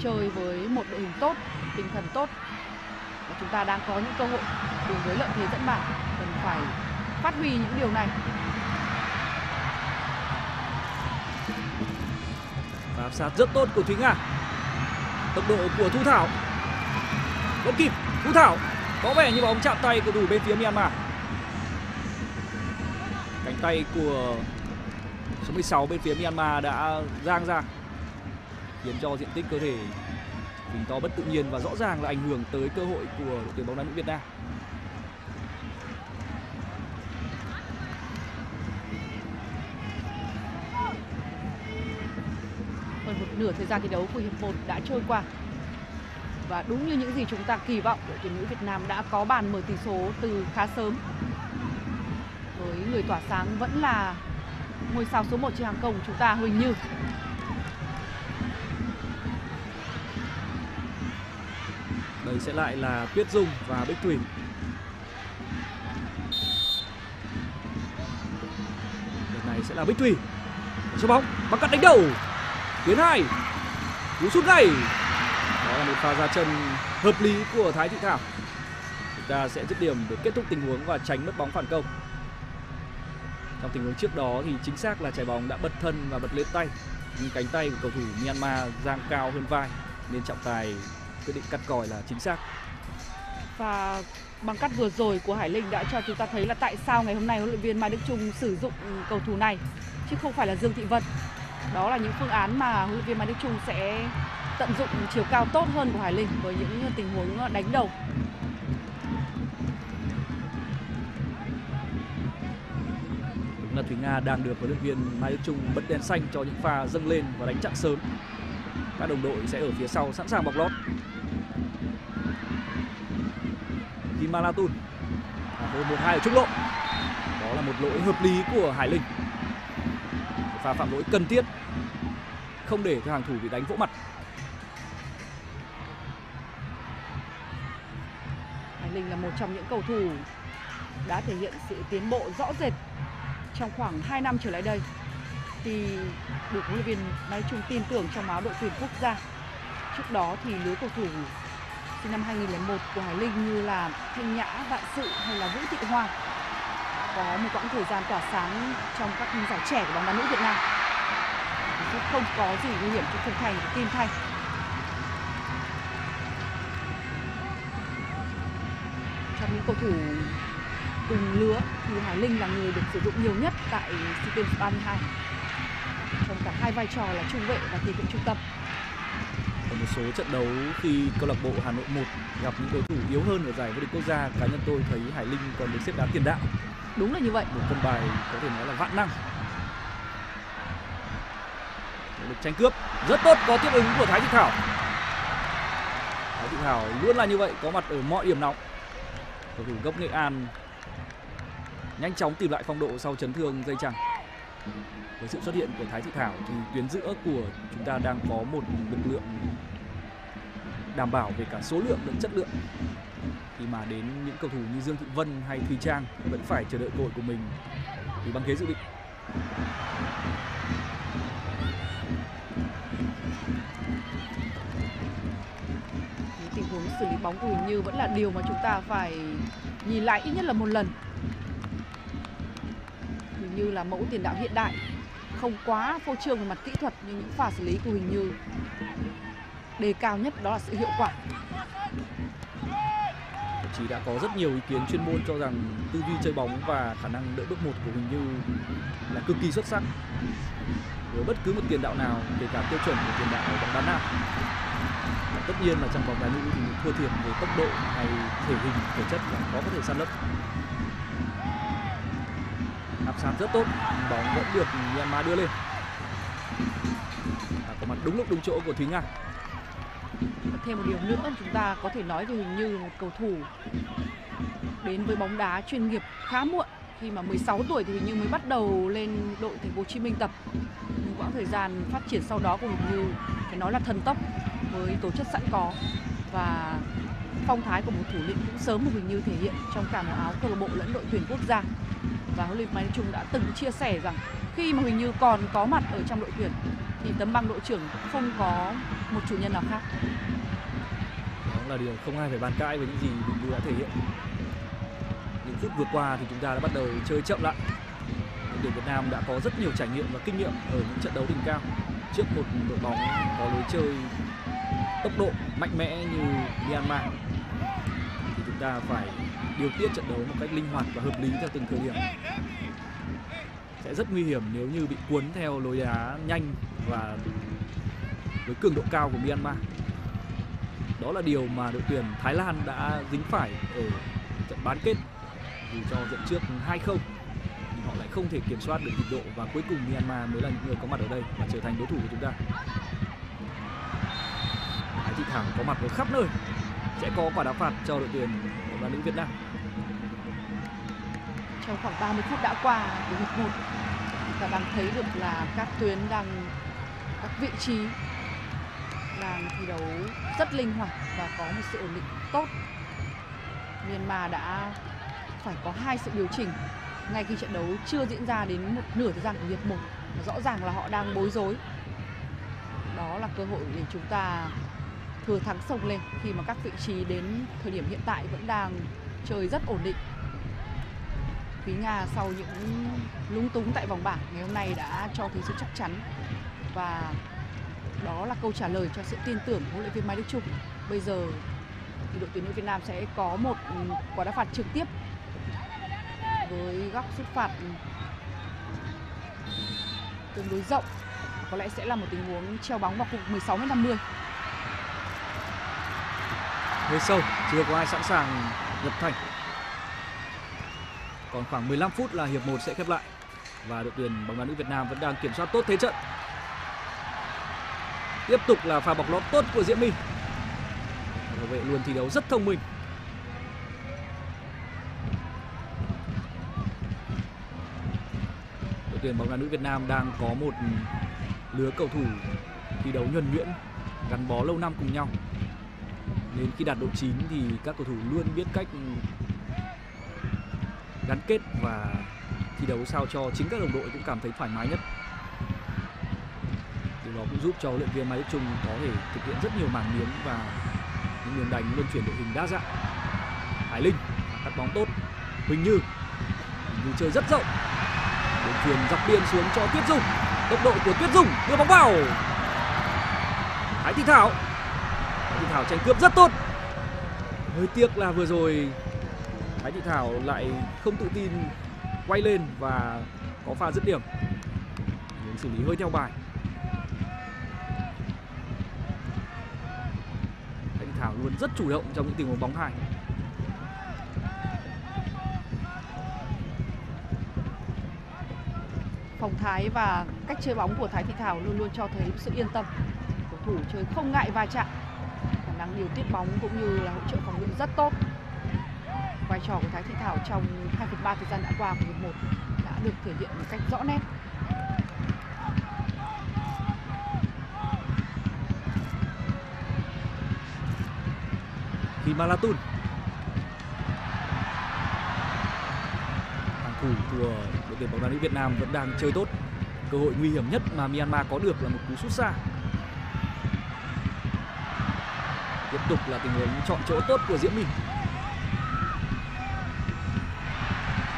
chơi với một đội hình tốt, tinh thần tốt. Và chúng ta đang có những cơ hội cùng với lợi thế dẫn bảng cần phải phát huy những điều này. Và áp sát rất tốt của Thúy Nga. Tốc độ của Thu Thảo. Vẫn kịp, Thu Thảo. Có vẻ như bóng chạm tay của đủ bên phía Myanmar. Cánh tay của số 16 bên phía Myanmar đã giang ra khiến cho diện tích cơ thể mình to bất tự nhiên và rõ ràng là ảnh hưởng tới cơ hội của đội tuyển bóng đá nữ Việt Nam. Hơn một nửa thời gian thi đấu của hiệp 1 đã trôi qua. Và đúng như những gì chúng ta kỳ vọng, đội tuyển nữ Việt Nam đã có bàn mở tỷ số từ khá sớm. Với người tỏa sáng vẫn là ngôi sao số 1 trên hàng công của chúng ta, Huỳnh Như. Đây sẽ lại là Tuyết Dung và Bích Thủy. Lần này sẽ là Bích Thủy. Số bóng bắt cắt đánh đầu. Tuyến hai. Cú sút ngay. Đó là một pha ra chân hợp lý của Thái Thị Thảo. Chúng ta sẽ dứt điểm để kết thúc tình huống và tránh mất bóng phản công. Trong tình huống trước đó thì chính xác là trái bóng đã bật thân và bật lên tay. Nhưng cánh tay của cầu thủ Myanmar giang cao hơn vai, nên trọng tài quyết định cắt còi là chính xác. Và bằng cắt vừa rồi của Hải Linh đã cho chúng ta thấy là tại sao ngày hôm nay huấn luyện viên Mai Đức Trung sử dụng cầu thủ này, chứ không phải là Dương Thị Vân. Đó là những phương án mà huấn luyện viên Mai Đức Trung sẽ tận dụng chiều cao tốt hơn của Hải Linh với những tình huống đánh đầu. Đúng là Thúy Nga đang được huấn luyện viên Mai Đức Trung bật đèn xanh cho những pha dâng lên và đánh chặn sớm. Các đồng đội sẽ ở phía sau sẵn sàng bọc lót. Kim Malatun với một hai ở trung lộ. Đó là một lỗi hợp lý của Hải Linh. Pha phạm lỗi cần thiết, không để cho hàng thủ bị đánh vỗ mặt. Hải Linh là một trong những cầu thủ đã thể hiện sự tiến bộ rõ rệt trong khoảng 2 năm trở lại đây thì được huấn luyện viên nói chung tin tưởng trong áo đội tuyển quốc gia. Trước đó thì lứa cầu thủ sinh năm 2001 của Hải Linh như là Thanh Nhã, Vạn Sự hay là Vũ Thị Hoa có một quãng thời gian tỏa sáng trong các giải trẻ của bóng đá nữ Việt Nam. Thì không có gì nguy hiểm cho Phương Thành và Kim Thanh. Trong những cầu thủ cùng lứa thì Hải Linh là người được sử dụng nhiều nhất tại SEA Games 32 trong cả hai vai trò là trung vệ và tiền vệ trung tâm. Ở một số trận đấu khi câu lạc bộ Hà Nội 1 gặp những đối thủ yếu hơn ở giải vô địch quốc gia, cá nhân tôi thấy Hải Linh còn được xếp đá tiền đạo. Đúng là như vậy. Một cân bài có thể nói là vạn năng. Lực tranh cướp rất tốt có tiếp ứng của Thái Thị Thảo. Thái Thị Thảo luôn là như vậy, có mặt ở mọi điểm nóng. Cầu thủ gốc Nghệ An nhanh chóng tìm lại phong độ sau chấn thương dây chằng. Với sự xuất hiện của Thái Thị Thảo thì tuyến giữa của chúng ta đang có một lực lượng đảm bảo về cả số lượng lẫn chất lượng. Khi mà đến những cầu thủ như Dương Thị Vân hay Thùy Trang vẫn phải chờ đợi cơ hội của mình từ băng ghế dự bị. Tình huống xử lý bóng của Huỳnh Như vẫn là điều mà chúng ta phải nhìn lại ít nhất là một lần. Huỳnh Như là mẫu tiền đạo hiện đại. Không quá phô trương về mặt kỹ thuật nhưng những pha xử lý của Huỳnh Như đề cao nhất đó là sự hiệu quả. Chí đã có rất nhiều ý kiến chuyên môn cho rằng tư duy chơi bóng và khả năng đỡ bước một của Huỳnh Như là cực kỳ xuất sắc. Với bất cứ một tiền đạo nào, kể cả tiêu chuẩn của tiền đạo ở bóng đá nam và tất nhiên là trong bóng đá nữ thì thua thiệt về tốc độ hay thể hình, thể chất là khó có thể san lấp áp sát rất tốt bóng vẫn được Myanmar đưa lên. À, có mặt đúng lúc đúng chỗ của Thúy Nga. Thêm một điều nữa chúng ta có thể nói về hình Như một cầu thủ đến với bóng đá chuyên nghiệp khá muộn. Khi mà 16 tuổi thì hình Như mới bắt đầu lên đội Thành phố Hồ Chí Minh tập. Nhưng quãng thời gian phát triển sau đó của Như phải nói là thần tốc với tố chất sẵn có và phong thái của một thủ lĩnh cũng sớm được hình Như thể hiện trong cả màu áo câu lạc bộ lẫn đội tuyển quốc gia và huấn luyện viên Mai Đức đã từng chia sẻ rằng khi mà Huỳnh Như còn có mặt ở trong đội tuyển thì tấm bằng đội trưởng không có một chủ nhân nào khác. Đó là điều không ai phải bàn cãi với những gì Huỳnh Như đã thể hiện. Những phút vừa qua thì chúng ta đã bắt đầu chơi chậm lại. Đội tuyển Việt Nam đã có rất nhiều trải nghiệm và kinh nghiệm ở những trận đấu đỉnh cao. Trước một đội bóng có lối chơi tốc độ mạnh mẽ như Myanmar, thì chúng ta phải điều tiết trận đấu một cách linh hoạt và hợp lý theo từng thời điểm. Sẽ rất nguy hiểm nếu như bị cuốn theo lối đá nhanh và với cường độ cao của Myanmar. Đó là điều mà đội tuyển Thái Lan đã dính phải ở trận bán kết dù cho dẫn trước 2-0 nhưng họ lại không thể kiểm soát được nhịp độ và cuối cùng Myanmar mới là những người có mặt ở đây và trở thành đối thủ của chúng ta. Thái Thị Thảo có mặt ở khắp nơi, sẽ có quả đá phạt cho đội tuyển bóng nữ Việt Nam. Trong khoảng 30 phút đã qua của hiệp 1 ta đang thấy được là các tuyến đang, các vị trí đang thi đấu rất linh hoạt và có một sự ổn định tốt. Myanmar đã phải có hai sự điều chỉnh ngay khi trận đấu chưa diễn ra đến một nửa thời gian của hiệp 1 rõ ràng là họ đang bối rối. Đó là cơ hội để chúng ta thừa thắng sông lên khi mà các vị trí đến thời điểm hiện tại vẫn đang chơi rất ổn định Thúy Nga sau những lúng túng tại vòng bảng ngày hôm nay đã cho thấy sự chắc chắn và đó là câu trả lời cho sự tin tưởng của huấn luyện viên Mai Đức Chung. Bây giờ thì đội tuyển nữ Việt Nam sẽ có một quả đá phạt trực tiếp với góc xuất phạt tương đối rộng. Có lẽ sẽ là một tình huống treo bóng vào khu 16 50 hơi sâu, chưa có ai sẵn sàng nhập thành. Còn khoảng 15 phút là hiệp 1 sẽ khép lại. Và đội tuyển bóng đá nữ Việt Nam vẫn đang kiểm soát tốt thế trận. Tiếp tục là pha bọc lót tốt của Diễm My. Bảo vệ luôn thi đấu rất thông minh. Đội tuyển bóng đá nữ Việt Nam đang có một lứa cầu thủ thi đấu nhuần nhuyễn, gắn bó lâu năm cùng nhau nên khi đạt độ chín thì các cầu thủ luôn biết cách gắn kết và thi đấu sao cho chính các đồng đội cũng cảm thấy thoải mái nhất. Điều đó cũng giúp cho luyện viên Mai Đức Chung có thể thực hiện rất nhiều mảng miếng và những miếng đánh luân chuyển đội hình đa dạng. Hải Linh cắt bóng tốt, Huỳnh Như Huỳnh Như chơi rất rộng. Đường truyền dọc biên xuống cho Tuyết Dung. Tốc độ của Tuyết Dung đưa bóng vào. Thái Thị Thảo Thị Thảo tranh cướp rất tốt. Hơi tiếc là vừa rồi Thái Thị Thảo lại không tự tin quay lên và có pha dứt điểm. Nhưng xử lý hơi theo bài. Thái Thị Thảo luôn rất chủ động trong những tình huống bóng hai. Phong thái và cách chơi bóng của Thái Thị Thảo luôn luôn cho thấy sự yên tâm. Cầu thủ chơi không ngại va chạm, điều tiết bóng cũng như là hỗ trợ phòng ngự rất tốt. Vai trò của Thái Thị Thảo trong 2 phần 3 thời gian đã qua của hiệp 1 đã được thể hiện một cách rõ nét. khi Malatun hàng thủ của đội tuyển bóng đá nữ Việt Nam vẫn đang chơi tốt cơ hội nguy hiểm nhất mà Myanmar có được là một cú sút xa tiếp tục là tình huống chọn chỗ tốt của Diễm My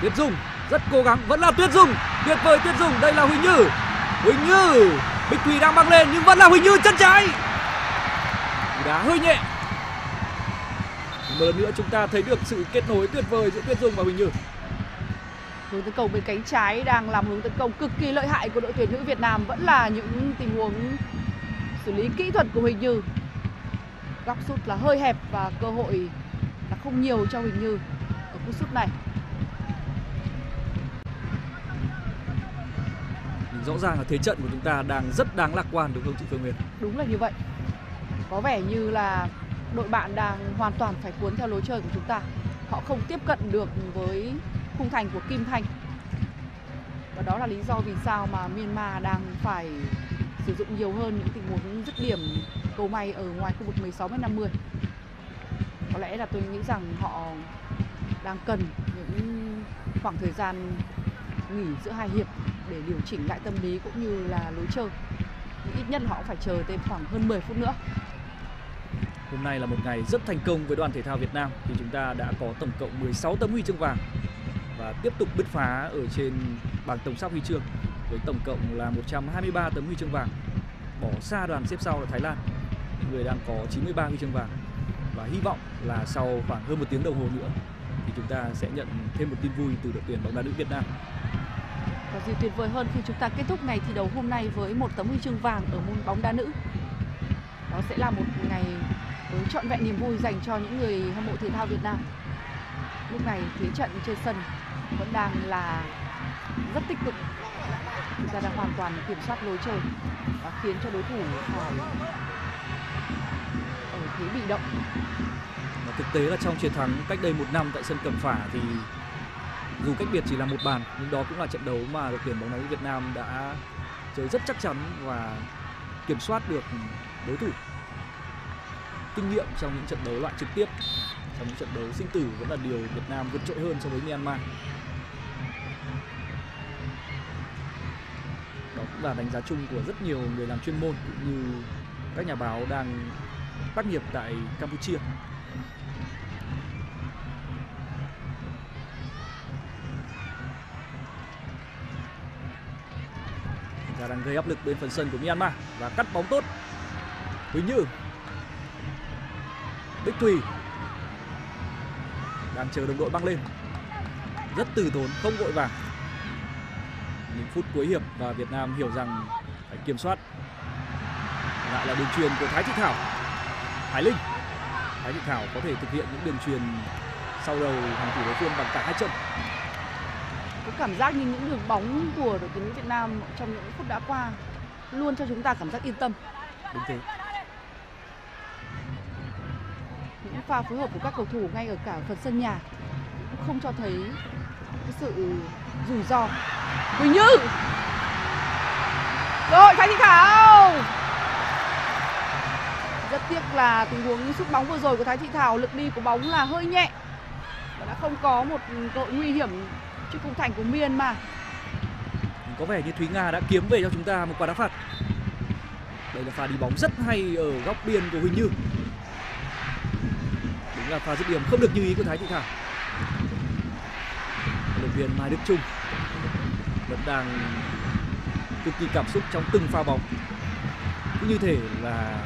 Tuyết Dung, rất cố gắng, vẫn là Tuyết Dung. Tuyệt vời Tuyết Dung, đây là Huỳnh Như. Huỳnh Như, Bích Thủy đang băng lên, nhưng vẫn là Huỳnh Như chân trái. Đá hơi nhẹ. Một lần nữa chúng ta thấy được sự kết nối tuyệt vời giữa Tuyết Dung và Huỳnh Như. Hướng tấn công bên cánh trái đang làm hướng tấn công cực kỳ lợi hại của đội tuyển nữ Việt Nam. Vẫn là những tình huống xử lý kỹ thuật của Huỳnh Như góc sút là hơi hẹp và cơ hội là không nhiều cho Huỳnh Như ở cú sút này rõ ràng là thế trận của chúng ta đang rất đáng lạc quan đúng không chị Phương Nguyên? Đúng là như vậy. Có vẻ như là đội bạn đang hoàn toàn phải cuốn theo lối chơi của chúng ta. Họ không tiếp cận được với khung thành của Kim Thanh. Và đó là lý do vì sao mà Myanmar đang phải sử dụng nhiều hơn những tình huống dứt điểm cầu may ở ngoài khu vực 16 m 50. Có lẽ là tôi nghĩ rằng họ đang cần những khoảng thời gian nghỉ giữa hai hiệp để điều chỉnh lại tâm lý cũng như là lối chơi. Ít nhất là họ cũng phải chờ thêm khoảng hơn 10 phút nữa. Hôm nay là một ngày rất thành công với đoàn thể thao Việt Nam thì chúng ta đã có tổng cộng 16 tấm huy chương vàng và tiếp tục bứt phá ở trên bảng tổng sắp huy chương với tổng cộng là 123 tấm huy chương vàng bỏ xa đoàn xếp sau là Thái Lan người đang có 93 huy chương vàng và hy vọng là sau khoảng hơn một tiếng đồng hồ nữa thì chúng ta sẽ nhận thêm một tin vui từ đội tuyển bóng đá nữ Việt Nam có gì tuyệt vời hơn khi chúng ta kết thúc ngày thi đấu hôm nay với một tấm huy chương vàng ở môn bóng đá nữ. Đó sẽ là một ngày với trọn vẹn niềm vui dành cho những người hâm mộ thể thao Việt Nam. Lúc này thế trận trên sân vẫn đang là rất tích cực. Chúng ta đang hoàn toàn kiểm soát lối chơi và khiến cho đối thủ phải ở thế bị động. Và thực tế là trong chiến thắng cách đây một năm tại sân Cẩm Phả thì dù cách biệt chỉ là một bàn, nhưng đó cũng là trận đấu mà đội tuyển bóng đá Việt Nam đã chơi rất chắc chắn và kiểm soát được đối thủ kinh nghiệm trong những trận đấu loại trực tiếp, trong những trận đấu sinh tử vẫn là điều Việt Nam vượt trội hơn so với Myanmar đó cũng là đánh giá chung của rất nhiều người làm chuyên môn cũng như các nhà báo đang tác nghiệp tại Campuchia. Và đang gây áp lực bên phần sân của Myanmar và cắt bóng tốt. Huỳnh Như, Bích Thùy đang chờ đồng đội băng lên. Rất từ tốn, không vội vàng. Những phút cuối hiệp và Việt Nam hiểu rằng phải kiểm soát. Lại là đường truyền của Thái Thị Thảo. Hải Linh Thái Thị Thảo có thể thực hiện những đường truyền sau đầu hàng thủ đối phương bằng cả hai chân có cảm giác như những đường bóng của đội tuyển Việt Nam trong những phút đã qua luôn cho chúng ta cảm giác yên tâm. Đúng thế. Những pha phối hợp của các cầu thủ ngay ở cả phần sân nhà cũng không cho thấy cái sự rủi ro. Quỳnh Như rồi Thái Thị Thảo rất tiếc là tình huống sút bóng vừa rồi của Thái Thị Thảo, lực đi của bóng là hơi nhẹ và đã không có một cơ hội nguy hiểm trước khung thành của Myanmar. Có vẻ như Thúy Nga đã kiếm về cho chúng ta một quả đá phạt. Đây là pha đi bóng rất hay ở góc biên của Huỳnh Như. Đúng là pha dứt điểm không được như ý của Thái Thị Thảo. Huấn luyện viên Mai Đức Trung vẫn đang cực kỳ cảm xúc trong từng pha bóng. Cũng như thể là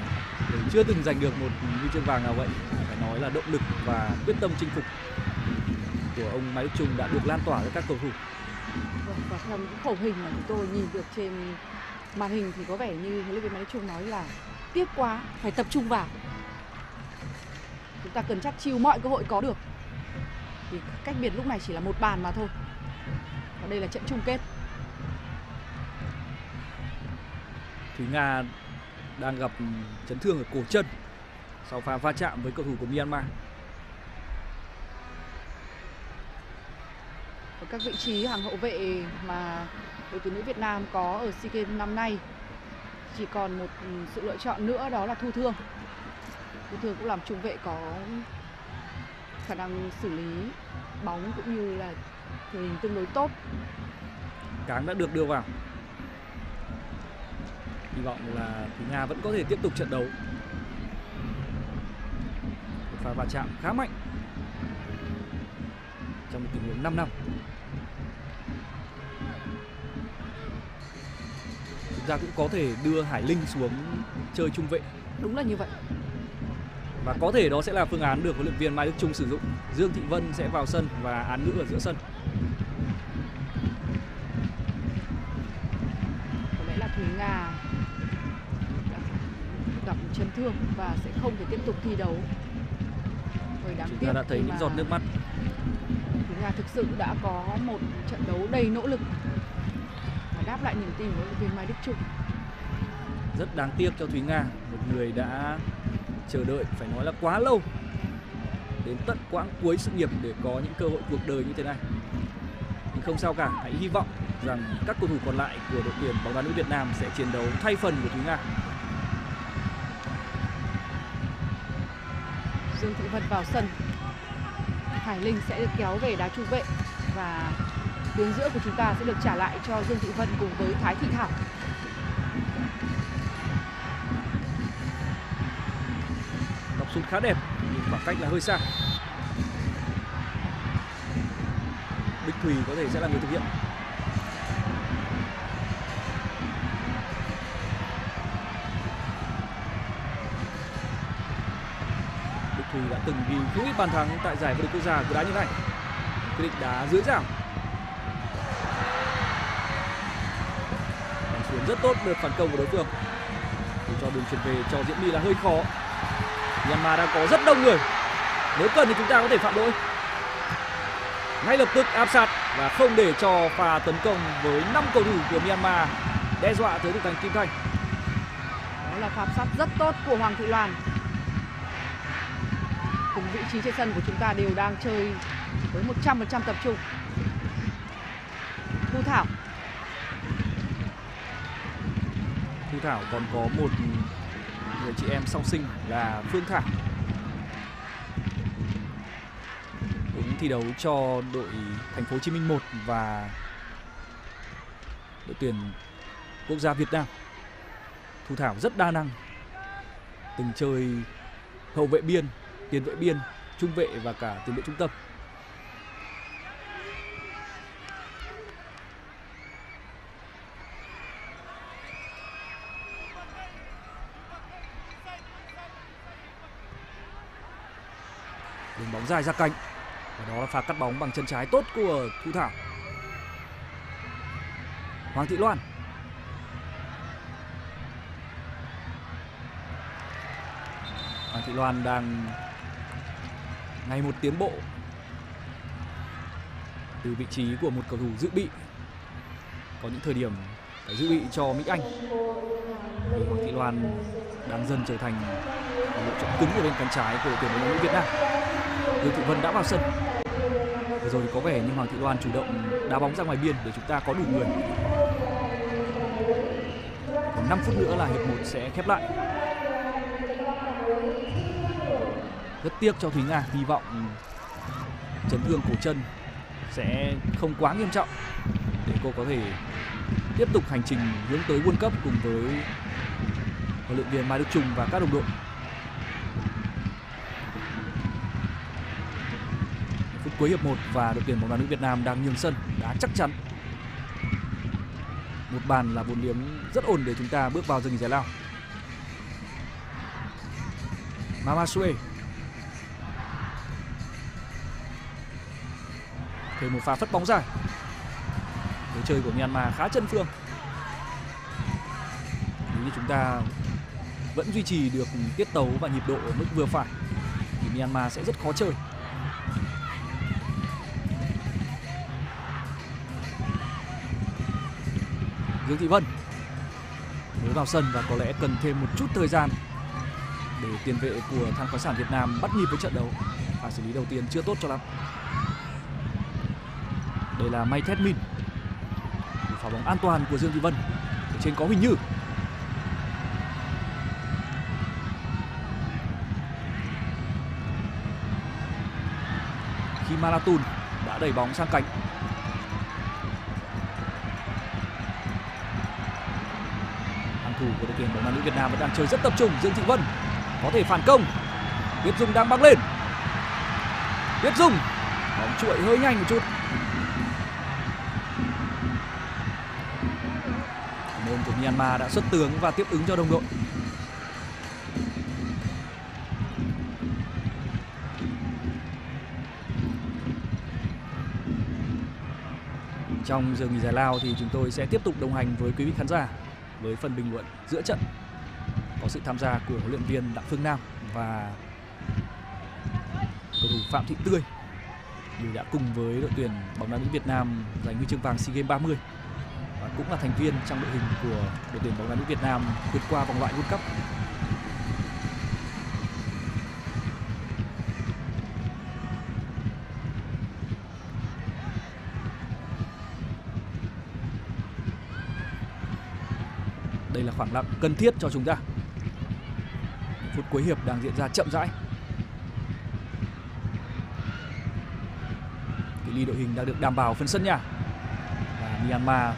chưa từng giành được một huy chương vàng nào vậy. Phải nói là động lực và quyết tâm chinh phục của ông Mai Đức Chung đã được lan tỏa tới các cầu thủ. Vâng, và theo những khẩu hình mà chúng tôi nhìn được trên màn hình thì có vẻ như huấn luyện viên Mai Đức Chung nói là tiếc quá, phải tập trung vào. Chúng ta cần chắc chiêu mọi cơ hội có được. Vì cách biệt lúc này chỉ là một bàn mà thôi. Và đây là trận chung kết. Thúy Nga đang gặp chấn thương ở cổ chân sau pha va chạm với cầu thủ của Myanmar. ở các vị trí hàng hậu vệ mà đội tuyển nữ Việt Nam có ở SEA Games năm nay chỉ còn một sự lựa chọn nữa đó là Thu Thương. Thu Thương cũng làm trung vệ có khả năng xử lý bóng cũng như là thể hình tương đối tốt. Cáng đã được đưa vào. Hy vọng là Thúy Nga vẫn có thể tiếp tục trận đấu. Một pha va chạm khá mạnh trong một tình huống 5 năm. Chúng ta cũng có thể đưa Hải Linh xuống chơi trung vệ. Đúng là như vậy. và có thể đó sẽ là phương án được huấn luyện viên Mai Đức Chung sử dụng. Dương Thị Vân sẽ vào sân và Án Ngữ ở giữa sân. Có lẽ là Thúy Nga đã gặp chấn thương và sẽ không thể tiếp tục thi đấu. Hơi đáng Chúng ta đã thấy những giọt nước mắt Thúy Nga thực sự đã có một trận đấu đầy nỗ lực và đáp lại niềm tin của huấn viên Mai Đức Chung. rất đáng tiếc cho Thúy Nga, một người đã chờ đợi phải nói là quá lâu đến tận quãng cuối sự nghiệp để có những cơ hội cuộc đời như thế này. Nhưng không sao cả, hãy hy vọng rằng các cầu thủ còn lại của đội tuyển bóng đá nữ Việt Nam sẽ chiến đấu thay phần của Thúy Nga. Dương Thị Vân vào sân. Hải Linh sẽ được kéo về đá trung vệ và tuyến giữa của chúng ta sẽ được trả lại cho Dương Thị Vân cùng với Thái Thị Thảo. Góc sút khá đẹp, nhưng khoảng cách là hơi xa. Bích Thùy có thể sẽ là người thực hiện. Bích Thùy đã từng ghi không ít bàn thắng tại giải vô địch quốc gia của đá như này. Quyết định đá dưới giảm Đánh xuống rất tốt được phản công của đối phương. Để cho đường chuyển về cho Diễm My là hơi khó. Myanmar đang có rất đông người. Nếu cần thì chúng ta có thể phạm lỗi. Ngay lập tức áp sát và không để cho pha tấn công với 5 cầu thủ của Myanmar đe dọa tới thủ thành Kim Thanh. Đó là pháp sát rất tốt của Hoàng Thị Loan. Vị trí trên sân của chúng ta đều đang chơi với 100% tập trung. Thu Thảo Thu Thảo còn có một người chị em song sinh là Phương Thảo. Cũng thi đấu cho đội Thành phố Hồ Chí Minh 1 và đội tuyển quốc gia Việt Nam. Thu Thảo rất đa năng. Từng chơi hậu vệ biên, tiền vệ biên, trung vệ và cả tiền vệ trung tâm. đường bóng dài ra cánh và đó là pha cắt bóng bằng chân trái tốt của Thu Thảo Hoàng Thị Loan Hoàng Thị Loan đang ngày một tiến bộ. Từ vị trí của một cầu thủ dự bị, có những thời điểm phải dự bị cho Mỹ Anh. Thì Hoàng Thị Loan đang dần trở thành một lựa chọn cứng ở bên cánh trái của đội tuyển bóng đá nữ Việt Nam. Dương Thị Vân đã vào sân. Vừa rồi thì có vẻ như Hoàng Thị Loan chủ động đá bóng ra ngoài biên để chúng ta có đủ người. Còn 5 phút nữa là hiệp 1 sẽ khép lại. Rất tiếc cho Thúy Nga. Hy vọng ừ, chấn thương cổ chân sẽ không quá nghiêm trọng để cô có thể tiếp tục hành trình hướng tới World Cup cùng với huấn luyện viên Mai Đức Trung và các đồng đội. Phút cuối hiệp 1 và đội tuyển bóng đá nữ Việt Nam đang nhường sân, đá chắc chắn. Một bàn là bốn điểm rất ổn để chúng ta bước vào dừng giải lao. Mama thêm một pha phất bóng dài lối chơi của Myanmar khá chân phương nếu như chúng ta vẫn duy trì được tiết tấu và nhịp độ ở mức vừa phải, thì Myanmar sẽ rất khó chơi Dương Thị Vân mới vào sân và có lẽ cần thêm một chút thời gian để tiền vệ của Than khoáng sản Việt Nam bắt nhịp với trận đấu. và xử lý đầu tiên chưa tốt cho lắm. Đây là May Thét Min. Pha bóng an toàn của Dương Thị Vân. Ở trên có Huỳnh Như. Khi Malatun đã đẩy bóng sang cánh hàng thủ của đội tuyển bóng đá nữ Việt Nam vẫn đang chơi rất tập trung Dương Thị Vân có thể phản công Tuyết Dung đang băng lên Tuyết Dung, bóng chuỗi hơi nhanh một chút Myanmar đã xuất tướng và tiếp ứng cho đồng đội. Trong giờ nghỉ giải lao thì chúng tôi sẽ tiếp tục đồng hành với quý vị khán giả với phần bình luận giữa trận có sự tham gia của huấn luyện viên Đặng Phương Nam và cầu thủ Phạm Thị Tươi, đều đã cùng với đội tuyển bóng đá nữ Việt Nam giành huy chương vàng SEA Games 30 cũng là thành viên trong đội hình của đội tuyển bóng đá nữ Việt Nam vượt qua vòng loại World Cup Đây là khoảng lặng cần thiết cho chúng ta. Phút cuối hiệp đang diễn ra chậm rãi. Cái ly đội hình đang được đảm bảo phần sân nhà. Và Myanmar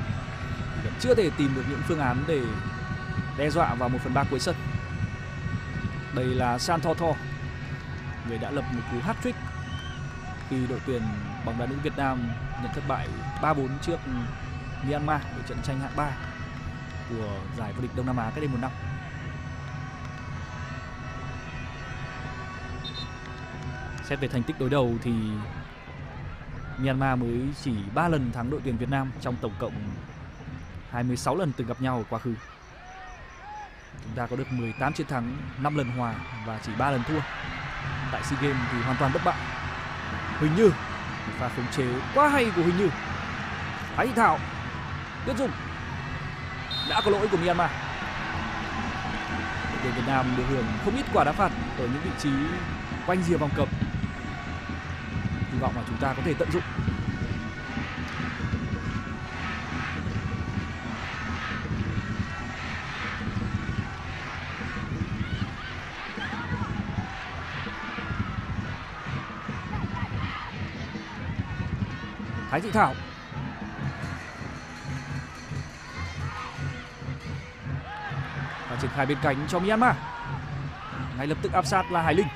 chưa thể tìm được những phương án để đe dọa vào 1 phần 3 cuối sân. Đây là San Tho người đã lập một cú hat-trick khi đội tuyển bóng đá nữ Việt Nam nhận thất bại 3-4 trước Myanmar ở trận tranh hạng 3 của giải vô địch Đông Nam Á cách đây một năm. Xét về thành tích đối đầu thì Myanmar mới chỉ 3 lần thắng đội tuyển Việt Nam trong tổng cộng 26 lần từng gặp nhau ở quá khứ. Chúng ta có được 18 chiến thắng, 5 lần hòa và chỉ 3 lần thua. Tại SEA Games thì hoàn toàn bất bại. Huỳnh Như, một pha khống chế quá hay của Huỳnh Như. Thái Thị Thảo, Tuyết Dung đã có lỗi của Myanmar. Đội tuyển Việt Nam được hưởng không ít quả đá phạt ở những vị trí quanh rìa vòng cấm. Hy vọng là chúng ta có thể tận dụng. Thái Thị Thảo và triển khai bên cánh cho Myanmar. Ngay lập tức áp sát là Hải Linh.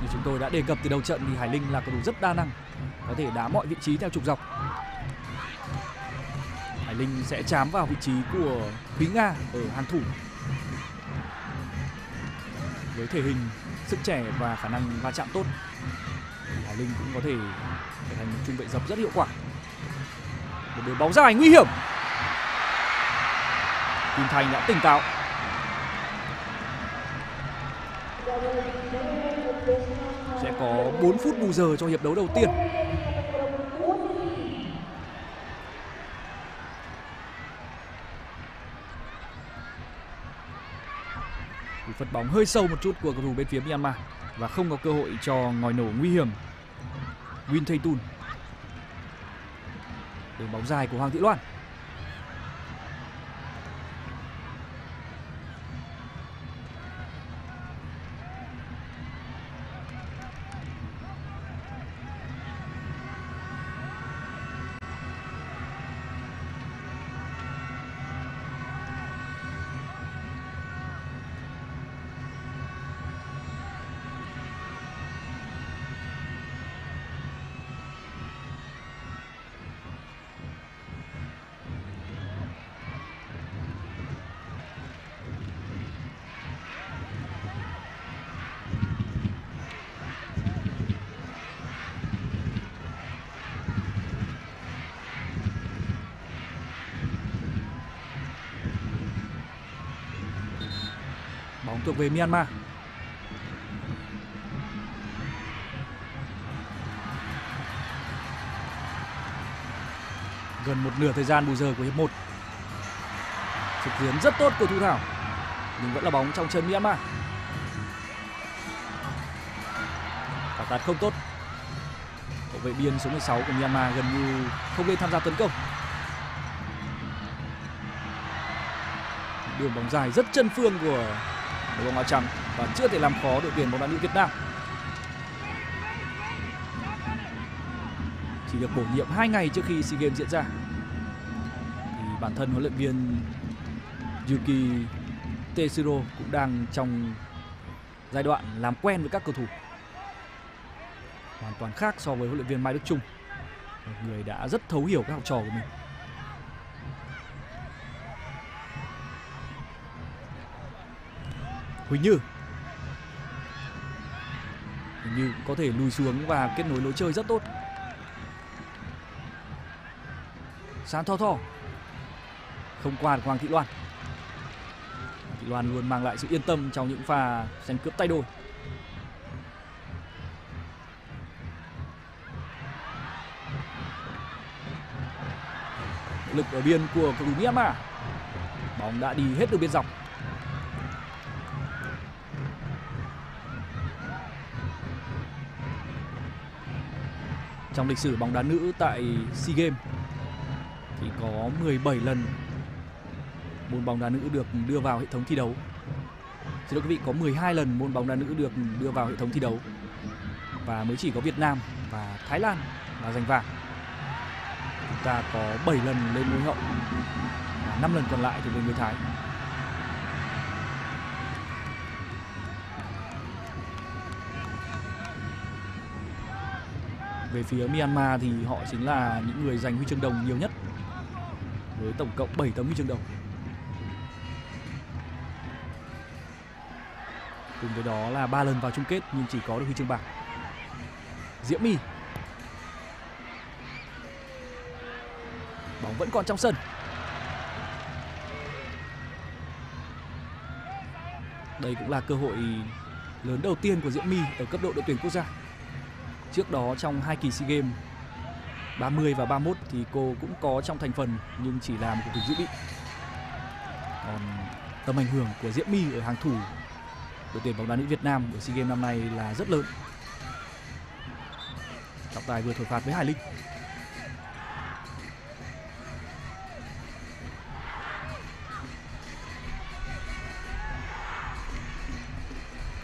Như chúng tôi đã đề cập từ đầu trận thì Hải Linh là cầu thủ rất đa năng, có thể đá mọi vị trí theo trục dọc. Hải Linh sẽ chám vào vị trí của Thúy Nga ở hàng thủ. Với thể hình, sức trẻ và khả năng va chạm tốt, Hải Linh cũng có thể trở thành một trung vệ dập rất hiệu quả. Một đường bóng dài nguy hiểm Kim Thành đã tỉnh táo. Sẽ có 4 phút bù giờ cho hiệp đấu đầu tiên. Phật bóng hơi sâu một chút của cầu thủ bên phía Myanmar và không có cơ hội cho ngòi nổ nguy hiểm. Win Thanh Tun. Đường bóng dài của Hoàng Thị Loan. Thuộc về Myanmar. Gần một nửa thời gian bù giờ của hiệp 1. Thực tuyến rất tốt của Thu Thảo. Nhưng vẫn là bóng trong chân Myanmar. Phản tạt không tốt. Hậu vệ biên số 16 của Myanmar gần như không lên tham gia tấn công. Đường bóng dài rất chân phương của đội bóng áo trắng và chưa thể làm khó đội tuyển bóng đá nữ Việt Nam. Chỉ được bổ nhiệm 2 ngày trước khi SEA Games diễn ra. Thì bản thân huấn luyện viên Yuki Teshiro cũng đang trong giai đoạn làm quen với các cầu thủ. Hoàn toàn khác so với huấn luyện viên Mai Đức Chung, một người đã rất thấu hiểu các học trò của mình. Huỳnh Như. Như có thể lùi xuống và kết nối lối chơi rất tốt. Sán Tho Tho không qua được Hoàng Thị Loan. Thị Loan luôn mang lại sự yên tâm trong những pha giành cướp tay đôi. Lực ở biên của cầu thủ Myanmar. Bóng đã đi hết đường biên dọc. Trong lịch sử bóng đá nữ tại SEA Games thì có 17 lần môn bóng đá nữ được đưa vào hệ thống thi đấu. Xin lỗi quý vị, có 12 lần môn bóng đá nữ được đưa vào hệ thống thi đấu và mới chỉ có Việt Nam và Thái Lan là giành vàng. Chúng ta có 7 lần lên ngôi hậu và 5 lần còn lại thì về người Thái. Về phía Myanmar thì họ chính là những người giành huy chương đồng nhiều nhất, với tổng cộng 7 tấm huy chương đồng. Cùng với đó là 3 lần vào chung kết nhưng chỉ có được huy chương bạc. Diễm My. Bóng vẫn còn trong sân. Đây cũng là cơ hội lớn đầu tiên của Diễm My ở cấp độ đội tuyển quốc gia. Trước đó trong hai kỳ SEA Games 30 và 31 thì cô cũng có trong thành phần, nhưng chỉ là một cầu thủ dự bị. Còn tầm ảnh hưởng của Diễm My ở hàng thủ đội tuyển bóng đá nữ Việt Nam ở SEA Games năm nay là rất lớn. Trọng tài vừa thổi phạt với Hải Linh.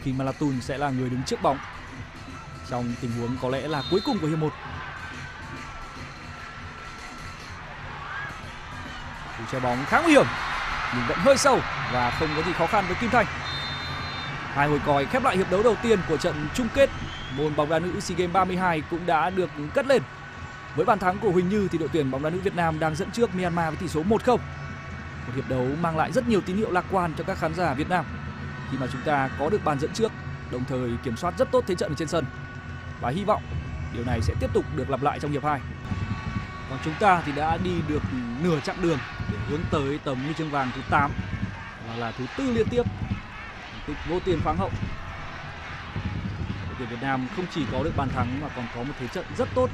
Khi Malatun sẽ là người đứng trước bóng trong tình huống có lẽ là cuối cùng của hiệp 1. Cú chơi bóng khá nguy hiểm nhưng vẫn hơi sâu và không có gì khó khăn với Kim Thanh. Hai hồi còi khép lại hiệp đấu đầu tiên của trận chung kết môn bóng đá nữ SEA Games 32 cũng đã được cất lên. Với bàn thắng của Huỳnh Như thì đội tuyển bóng đá nữ Việt Nam đang dẫn trước Myanmar với tỷ số 1-0. Một hiệp đấu mang lại rất nhiều tín hiệu lạc quan cho các khán giả Việt Nam khi mà chúng ta có được bàn dẫn trước, đồng thời kiểm soát rất tốt thế trận ở trên sân. Và hy vọng điều này sẽ tiếp tục được lặp lại trong hiệp 2. Còn chúng ta thì đã đi được nửa chặng đường để hướng tới tấm huy chương vàng thứ 8 và là thứ tư liên tiếp. Tịch vô tiền khoáng hậu. Đội tuyển Việt Nam không chỉ có được bàn thắng mà còn có một thế trận rất tốt.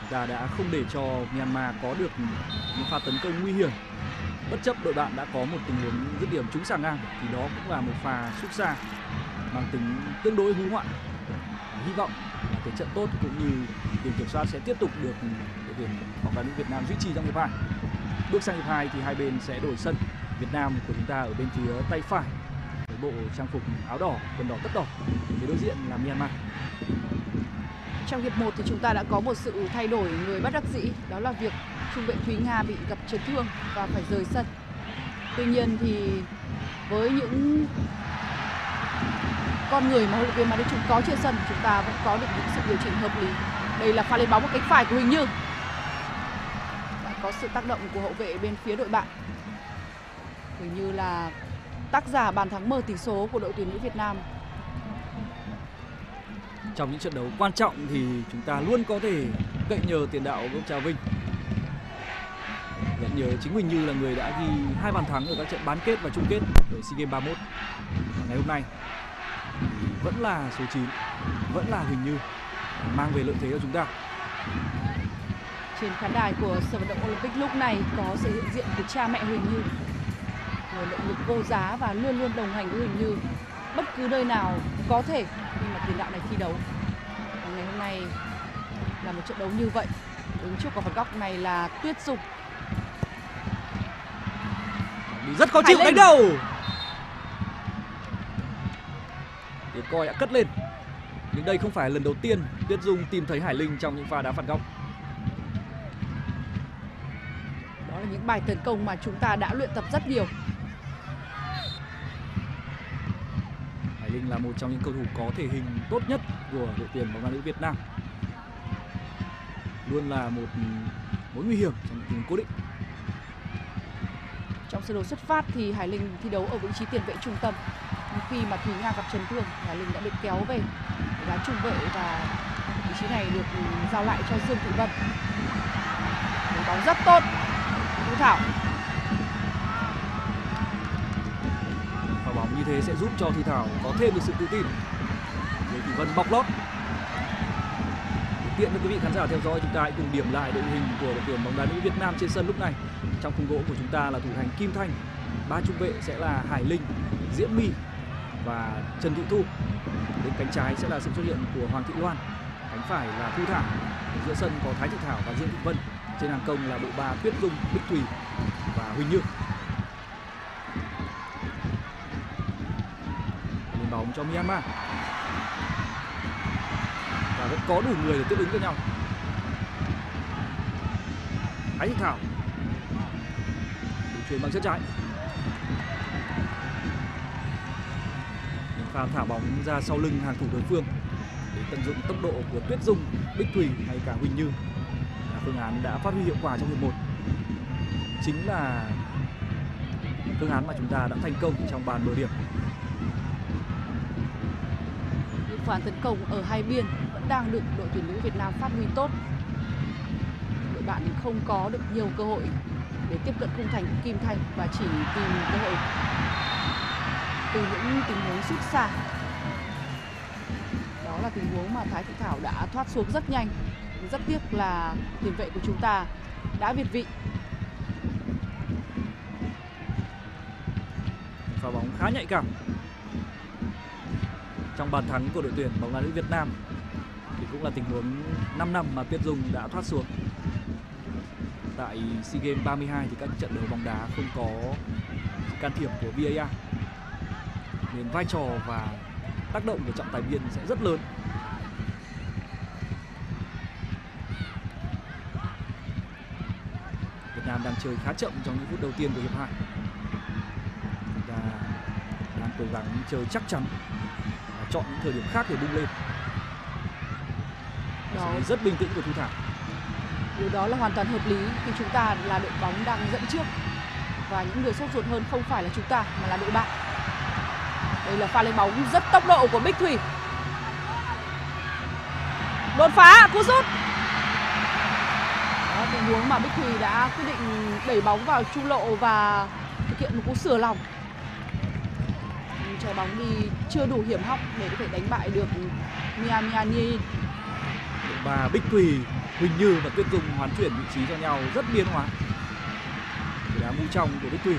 Chúng ta đã không để cho Myanmar có được những pha tấn công nguy hiểm. Bất chấp đội bạn đã có một tình huống dứt điểm trúng sàng ngang, thì đó cũng là một pha sút xa, mang tính tương đối hữu hoạn. Hy vọng thế trận tốt cũng như điểm kiểm soát sẽ tiếp tục được đội tuyển bóng đá nữ Việt Nam duy trì trong hiệp hai. Bước sang hiệp hai thì hai bên sẽ đổi sân. Việt Nam của chúng ta ở bên phía tay phải với bộ trang phục áo đỏ quần đỏ tất đỏ. Phía đối diện là Myanmar. Trong hiệp 1 thì chúng ta đã có một sự thay đổi người bất đắc dĩ, đó là việc trung vệ Thúy Nga bị gặp chấn thương và phải rời sân. Tuy nhiên thì với những con người mà huấn luyện viên Mai chúng có trên sân, chúng ta vẫn có được những điều chỉnh hợp lý. Đây là pha lên bóng một cánh phải của Huỳnh Như. Đã có sự tác động của hậu vệ bên phía đội bạn. Huỳnh Như là tác giả bàn thắng mở tỷ số của đội tuyển nữ Việt Nam trong những trận đấu quan trọng thì chúng ta luôn có thể cậy nhờ tiền đạo của Trà Vinh nhận nhớ chính Huỳnh Như là người đã ghi hai bàn thắng ở các trận bán kết và chung kết ở SEA Games 31 và ngày hôm nay vẫn là số 9 vẫn là Huỳnh Như mang về lợi thế cho chúng ta. Trên khán đài của sân vận động Olympic lúc này có sự hiện diện của cha mẹ Huỳnh Như. Người động lực vô giá và luôn luôn đồng hành với Huỳnh Như. Bất cứ nơi nào có thể khi mà tiền đạo này thi đấu. Và ngày hôm nay là một trận đấu như vậy. Đứng trước quả phạt góc này là Tuyết Dục Đi rất khó chịu đánh đầu. Tiếng coi đã cất lên nhưng đây không phải lần đầu tiên Tuyết Dung tìm thấy Hải Linh trong những pha đá phạt góc. Đó là những bài tấn công mà chúng ta đã luyện tập rất nhiều. Hải Linh là một trong những cầu thủ có thể hình tốt nhất của đội tuyển bóng đá nữ Việt Nam. Luôn là một mối nguy hiểm trong tình cố định. Trong sơ đồ xuất phát thì Hải Linh thi đấu ở vị trí tiền vệ trung tâm khi mà Thúy Nga gặp chấn thương Hải Linh đã được kéo về đá trung vệ và vị trí này được giao lại cho Dương Thị Vân. Đánh bóng rất tốt. Thu Thảo Và bóng như thế sẽ giúp cho Thị Thảo có thêm được sự tự tin. Để Thị Vân bọc lót. Tiện cho quý vị khán giả theo dõi chúng ta hãy cùng điểm lại đội hình của đội tuyển bóng đá nữ Việt Nam trên sân lúc này. Trong khung gỗ của chúng ta là thủ thành Kim Thanh, ba trung vệ sẽ là Hải Linh, Diễm My và Trần Thị Thu. Bên cánh trái sẽ là sự xuất hiện của Hoàng Thị Loan, cánh phải là Thu Thảo. Ở giữa sân có Thái Thị Thảo và Dương Thị Vân. Trên hàng công là bộ ba Tuyết Dung, Bích Thùy và Huỳnh Như. Lên bóng cho Myanmar và vẫn có đủ người để tiếp ứng với nhau Thái Thị Thảo chuyển bằng chân trái pha thả bóng ra sau lưng hàng thủ đối phương để tận dụng tốc độ của Tuyết Dung, Bích Thùy hay cả Huỳnh Như. Là phương án đã phát huy hiệu quả trong hiệp 1 chính là phương án mà chúng ta đã thành công trong bàn mở điểm. Những pha tấn công ở hai biên vẫn đang được đội tuyển nữ Việt Nam phát huy tốt. Đội bạn không có được nhiều cơ hội để tiếp cận khung thành Kim Thanh và chỉ tìm cơ hội từ những tình huống sút xa. Đó là tình huống mà Thái Thị Thảo đã thoát xuống rất nhanh. Rất tiếc là tiền vệ của chúng ta đã việt vị. pha bóng khá nhạy cảm trong bàn thắng của đội tuyển bóng đá nữ Việt Nam thì cũng là tình huống 5 năm mà Tuyết Dung đã thoát xuống tại SEA Games 32 thì các trận đấu bóng đá không có can thiệp của VAR nên vai trò và tác động của trọng tài viên sẽ rất lớn. Việt Nam đang chơi khá chậm trong những phút đầu tiên của hiệp 2 và đang cố gắng chơi chắc chắn và chọn những thời điểm khác để bung lên. Đó. rất bình tĩnh của Thu Thảo. Điều đó là hoàn toàn hợp lý khi chúng ta là đội bóng đang dẫn trước. Và những người sốt ruột hơn không phải là chúng ta mà là đội bạn. Đây là pha lên bóng rất tốc độ của Bích Thủy. Đột phá, cú sút. Đó, tình huống mà Bích Thủy đã quyết định đẩy bóng vào trung lộ và thực hiện một cú sửa lòng. Trái bóng đi chưa đủ hiểm hóc để có thể đánh bại được Mia Mia Và Bích Thủy Huỳnh Như và Tuyết Dung hoán chuyển vị trí cho nhau rất biên hóa Để đá mũi trong của Bích Thủy.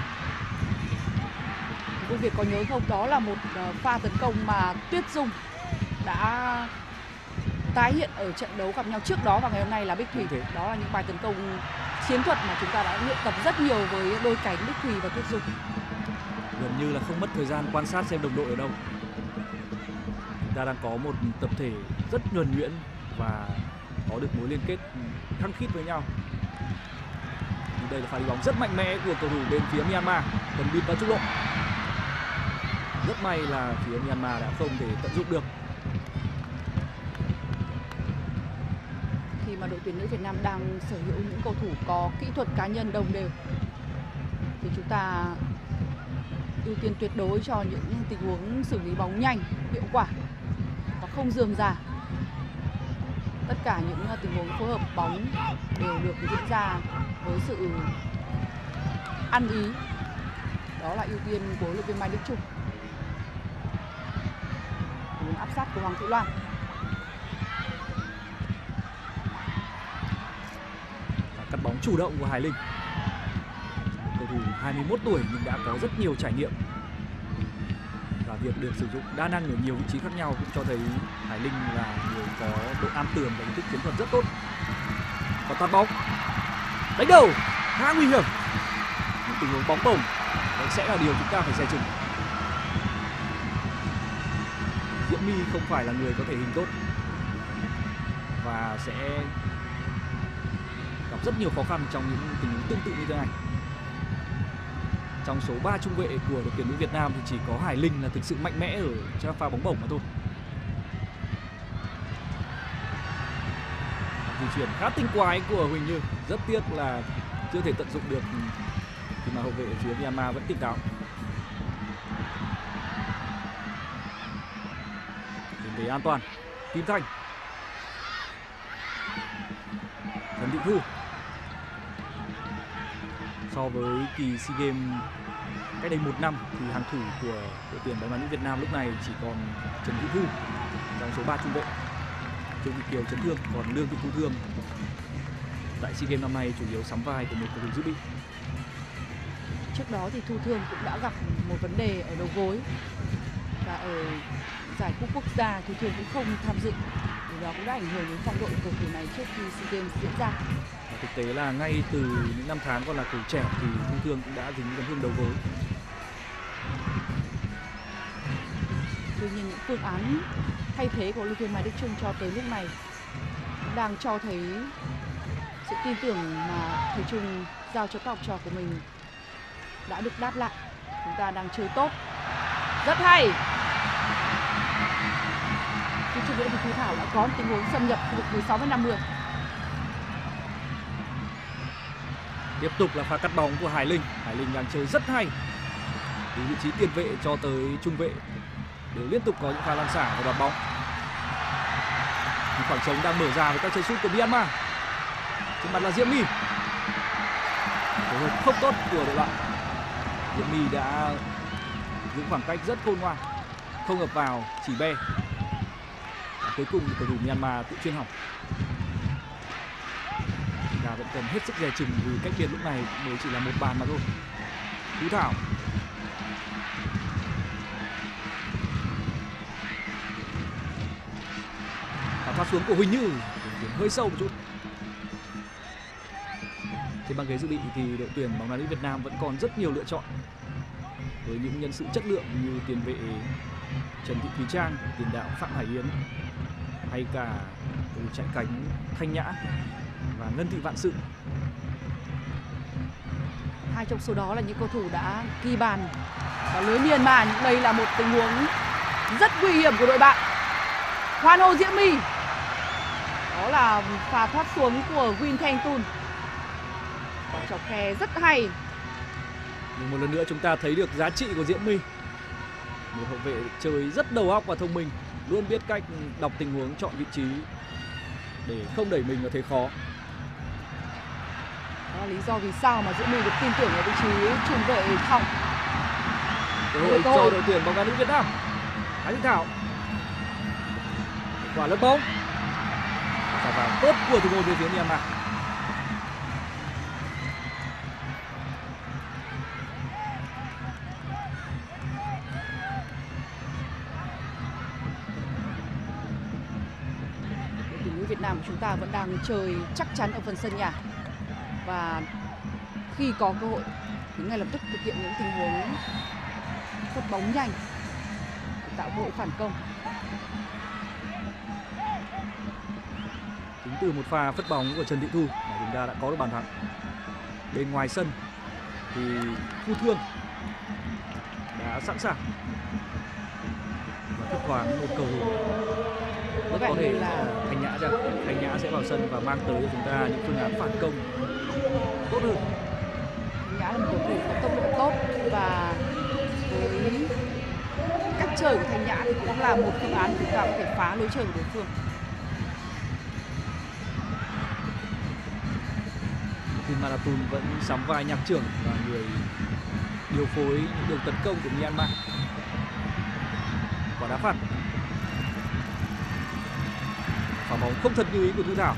Công việc có nhớ không? Đó là một ờ, pha tấn công mà Tuyết Dung đã tái hiện ở trận đấu gặp nhau trước đó và ngày hôm nay là Bích Thủy. Đó là những bài tấn công chiến thuật mà chúng ta đã luyện tập rất nhiều với đôi cánh Bích Thủy và Tuyết Dung. gần như là không mất thời gian quan sát xem đồng đội ở đâu chúng ta đang có một tập thể rất nhuần nhuyễn và có được mối liên kết khăng khít với nhau đây là pha đi bóng rất mạnh mẽ của cầu thủ bên phía Myanmar tầm bịt vào trung lộ rất may là phía Myanmar đã không thể tận dụng được Khi mà đội tuyển nữ Việt Nam đang sở hữu những cầu thủ có kỹ thuật cá nhân đồng đều thì chúng ta ưu tiên tuyệt đối cho những tình huống xử lý bóng nhanh, hiệu quả và không dườm già. Tất cả những tình huống phối hợp bóng đều được diễn ra với sự ăn ý. Đó là ưu tiên của huấn luyện viên Mai Đức Trung. Tình huống áp sát của Hoàng Thị Loan. và cắt bóng chủ động của Hải Linh. Cầu thủ 21 tuổi nhưng đã có rất nhiều trải nghiệm. Và việc được sử dụng đa năng ở nhiều vị trí khác nhau cũng cho thấy Hải Linh là người có độ am tường và ý thức chiến thuật rất tốt. Và tạt bóng. Đánh đầu. Khá nguy hiểm. Những tình huống bóng bổng. Đấy sẽ là điều chúng ta phải giải chừng Mi không phải là người có thể hình tốt và sẽ gặp rất nhiều khó khăn trong những tình huống tương tự như thế này. Trong số 3 trung vệ của đội tuyển nữ Việt Nam thì chỉ có Hải Linh là thực sự mạnh mẽ ở trong pha bóng bổng mà thôi. Di chuyển khá tinh quái của Huỳnh Như, rất tiếc là chưa thể tận dụng được khi mà hậu vệ phía Myanmar vẫn tỉnh táo. Về an toàn. Kim Thành Trần Thị Thu. So với kỳ SEA Games cách đây một năm thì hàng thủ của đội tuyển bóng đá nữ Việt Nam lúc này chỉ còn Trần Thị Thu trong số 3 trung vệ. Trương Thị Kiều chấn thương, còn Lương Thị Thu Thương. Tại SEA Games năm nay chủ yếu sắm vai của một cầu thủ dự bị. Trước đó thì Thu Thương cũng đã gặp một vấn đề ở đầu gối và ở giải cúp quốc gia Thu Thương cũng không tham dự. Điều đó cũng đã ảnh hưởng đến phong độ của cầu thủ này trước khi SEA Games diễn ra. Và thực tế là ngay từ những năm tháng còn là cầu trẻ thì Thu Thương cũng đã dính chấn thương đầu gối Tuy nhiên những phương án thay thế của viên Mai Đức Chung cho tới lúc này đang cho thấy sự tin tưởng mà thầy Chung giao cho các học trò của mình đã được đáp lại. Chúng ta đang chơi tốt. Rất hay. Khi trung nữa thì Thu Thảo đã có tình huống xâm nhập khu vực 16 với 50. tiếp tục là pha cắt bóng của Hải Linh. Hải Linh đang chơi rất hay. Từ vị trí tiền vệ cho tới trung vệ đều liên tục có những pha lan xả và đoạt bóng. Khoảng trống đang mở ra với các chân sút của Myanmar. Trên mặt là Diễm My. Phối hợp không tốt của đội bạn Diễm My đã giữ khoảng cách rất khôn ngoan, không hợp vào chỉ be cuối cùng cầu thủ Myanmar tự chuyên hỏng và vẫn cần hết sức dè chừng vì cách biệt lúc này mới chỉ là một bàn mà thôi. Phú Thảo. Và thoát xuống của Huỳnh Như. Điểm hơi sâu một chút. Trên băng ghế dự bị thì đội tuyển bóng đá nữ Việt Nam vẫn còn rất nhiều lựa chọn. Với những nhân sự chất lượng như tiền vệ Trần Thị Thúy Trang, tiền đạo Phạm Hải Yến hay cả thủ chạy cánh Thanh Nhã và Ngân Thị Vạn Sự Hai trong số đó là những cầu thủ đã ghi bàn và lưới Myanmar. Nhưng đây là một tình huống rất nguy hiểm của đội bạn. Hoan hô Diễm My. Đó là pha thoát xuống của Win Thanh Tun. Quả chọc khe rất hay. Nhưng một lần nữa chúng ta thấy được giá trị của Diễm My Một hậu vệ chơi rất đầu óc và thông minh Luôn biết cách đọc tình huống chọn vị trí Để không đẩy mình vào thế khó. Đó là lý do vì sao mà Diễm My được tin tưởng ở vị trí trung vệ hỏng. Cơ hội cho đội tuyển bóng đá nữ Việt Nam. Thái Thị Thảo. Quả lướt bóng. Và vào tốt của thủ môn về phía Myanmar đang chơi chắc chắn ở phần sân nhà. Và khi có cơ hội thì ngay lập tức thực hiện những tình huống phút bóng nhanh để tạo cơ hội phản công. Tính từ một pha phất bóng của Trần Thị Thu mà chúng ta đã có được bàn thắng. Bên ngoài sân thì Thu Thương đã sẵn sàng và thấp thoáng một cầu thủ rất có thể là Thanh Nhã chăng? Thanh Nhã sẽ vào sân và mang tới cho chúng ta những phương án phản công tốt hơn. Nhã là một cầu thủ có tốc độ tốt và với cách chơi của Thanh Nhã thì cũng là một phương án chúng ta có thể phá lối chơi của đối phương Team Marathon vẫn sắm vai nhạc trưởng và người điều phối những đường tấn công của Myanmar. Quả đá phạt. Quả bóng không thật như ý của Thu Thảo.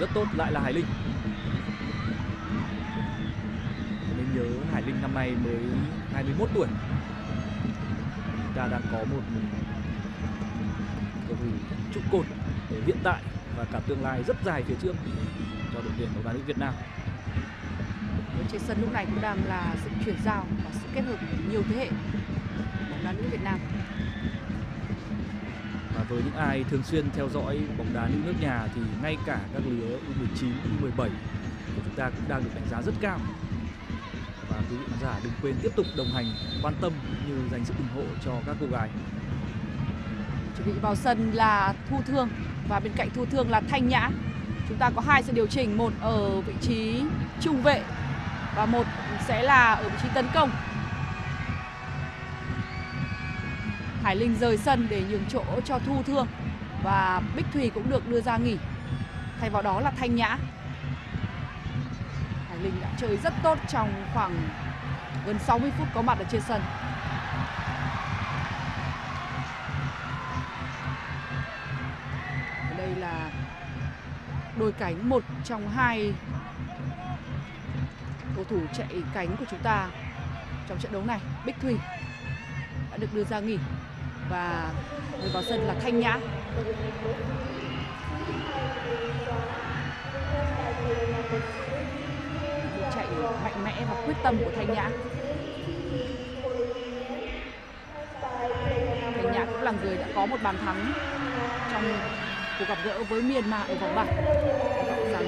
Rất tốt, lại là Hải Linh. Nên nhớ Hải Linh năm nay mới 21 tuổi. Chúng ta đang có một cầu thủ trụ cột ở hiện tại và cả tương lai rất dài phía trước cho đội tuyển bóng đá nữ Việt Nam. Trên sân lúc này cũng đang là sự chuyển giao kết hợp nhiều thế hệ bóng đá nữ Việt Nam Và với những ai thường xuyên theo dõi bóng đá nữ nước nhà thì ngay cả các lứa U19, U17 của chúng ta cũng đang được đánh giá rất cao. Và quý vị khán giả đừng quên tiếp tục đồng hành, quan tâm như dành sự ủng hộ cho các cô gái. chuẩn bị vào sân là Thu Thương và bên cạnh Thu Thương là Thanh Nhã chúng ta có hai sự điều chỉnh một ở vị trí trung vệ và một sẽ là ở vị trí tấn công. Hải Linh rời sân để nhường chỗ cho Thu Thương và Bích Thùy cũng được đưa ra nghỉ. Thay vào đó là Thanh Nhã. Hải Linh đã chơi rất tốt trong khoảng gần 60 phút có mặt ở trên sân. Đây là đôi cánh, một trong hai cầu thủ chạy cánh của chúng ta trong trận đấu này Bích Thùy đã được đưa ra nghỉ và người vào sân là Thanh Nhã. Một chạy mạnh mẽ và quyết tâm của Thanh Nhã. Thanh Nhã cũng là người đã có một bàn thắng trong cuộc gặp gỡ với Myanmar ở vòng bảng. Rằng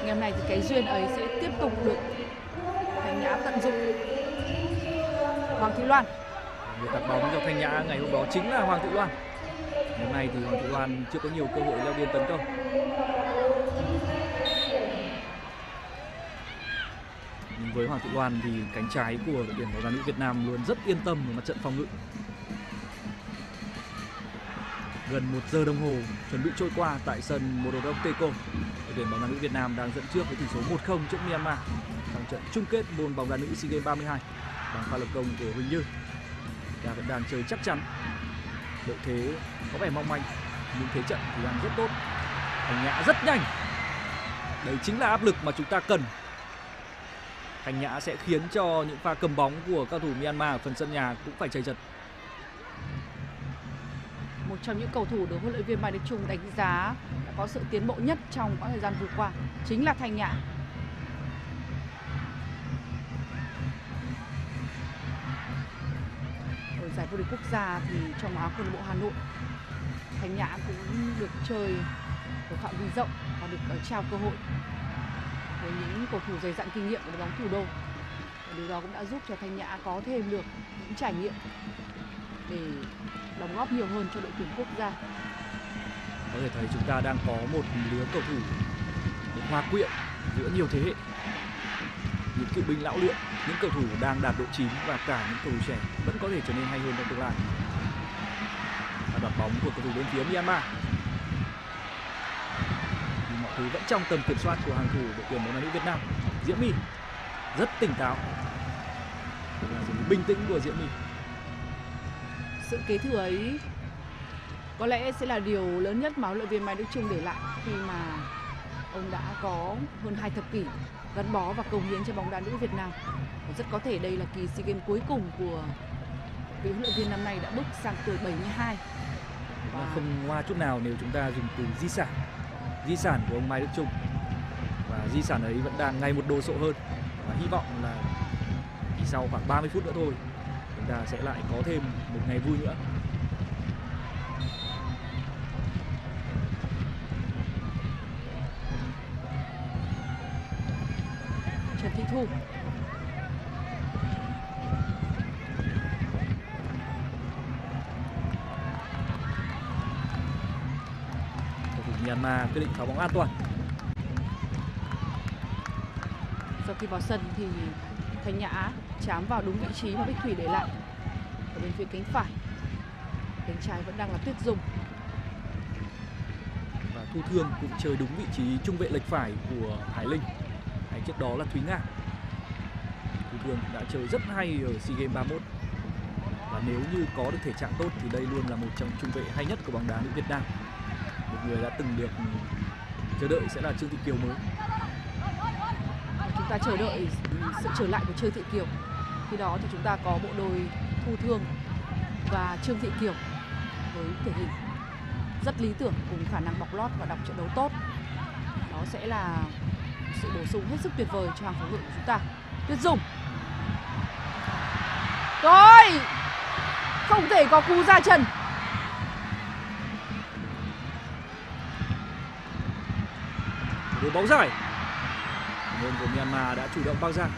ngày hôm nay thì cái duyên ấy sẽ tiếp tục được Thanh Nhã tận dụng. Hoàng Thị Loan người tạt bóng cho Thanh Nhã, ngày hôm đó chính là Hoàng Thị Loan. Hôm nay thì Hoàng Thị Loan chưa có nhiều cơ hội leo biên tấn công. Nhưng với Hoàng Thị Loan thì cánh trái của đội tuyển bóng đá nữ Việt Nam luôn rất yên tâm về mặt trận phòng ngự. Gần một giờ đồng hồ chuẩn bị trôi qua tại sân Morodok Teco đội tuyển bóng đá nữ Việt Nam đang dẫn trước với tỷ số 1-0 trước Myanmar trong trận chung kết môn bóng đá nữ SEA Games 32 bằng pha lập công của Huỳnh Như và vẫn đang chơi chắc chắn. Đội thế có vẻ mong manh, nhưng thế trận thì đang rất tốt. Thành nhã rất nhanh. Đấy chính là áp lực mà chúng ta cần. Thành nhã sẽ khiến cho những pha cầm bóng của các thủ myanmar ở phần sân nhà cũng phải chảy chật. Một trong những cầu thủ được huấn luyện viên Mai Đức Chung đánh giá đã có sự tiến bộ nhất trong quãng thời gian vừa qua chính là thành Nhã. Giải vô địch quốc gia thì trong áo câu lạc bộ Hà Nội, Thanh Nhã cũng được chơi ở phạm vi rộng và được ờ, trao cơ hội với những cầu thủ dày dặn kinh nghiệm của đội bóng thủ đô. Và điều đó cũng đã giúp cho Thanh Nhã có thêm được những trải nghiệm để đóng góp nhiều hơn cho đội tuyển quốc gia. có thể thấy chúng ta đang có một lứa cầu thủ hòa quyện giữa nhiều thế hệ những cựu binh lão luyện, những cầu thủ đang đạt độ chín và cả những cầu thủ trẻ vẫn có thể trở nên hay hơn trong tương lai. Và đoạt bóng của cầu thủ bên phía Myanmar. Nhưng mọi thứ vẫn trong tầm kiểm soát của hàng thủ đội tuyển bóng đá nữ Việt Nam, Diễm My. Rất tỉnh táo. Đây là sự bình tĩnh của Diễm My. Sự kế thừa ấy có lẽ sẽ là điều lớn nhất mà huấn luyện viên Mai Đức Chung để lại khi mà ông đã có hơn hai thập kỷ gắn bó và công hiến cho bóng đá nữ Việt Nam. Và rất có thể đây là kỳ SEA Games cuối cùng của vị huấn luyện viên năm nay đã bước sang tuổi 72. Nó không hoa chút nào nếu chúng ta dùng từ di sản di sản của ông Mai Đức Chung và di sản ấy vẫn đang ngày một đồ sộ hơn và hy vọng là chỉ sau khoảng 30 phút nữa thôi chúng ta sẽ lại có thêm một ngày vui nữa Trần Thị Thu cầu thủ Myanmar quyết định phá bóng an toàn sau khi vào sân thì Thanh Nhã chám vào đúng vị trí mà Bích Thủy để lại ở bên phía cánh phải. Cánh trái vẫn đang là Tuyết Dung. và Thu Thương cũng chơi đúng vị trí trung vệ lệch phải của Hải Linh hay trước đó là Thúy Nga Thúy Thương đã chơi rất hay ở SEA Games 31 và nếu như có được thể trạng tốt thì đây luôn là một trong trung vệ hay nhất của bóng đá nữ Việt Nam một người đã từng được chờ đợi sẽ là Trương Thị Kiều mới Chúng ta chờ đợi sự trở lại của Trương Thị Kiều. Khi đó thì chúng ta có bộ đôi Thu Thương và Trương Thị Kiều với thể hình rất lý tưởng cùng khả năng bọc lót và đọc trận đấu tốt. Đó sẽ là sự bổ sung hết sức tuyệt vời cho hàng phòng ngự của chúng ta. Tuyết Dung. Rồi! Không thể có cú ra chân. đưa bóng dài Môn của Myanmar đã chủ động bao ra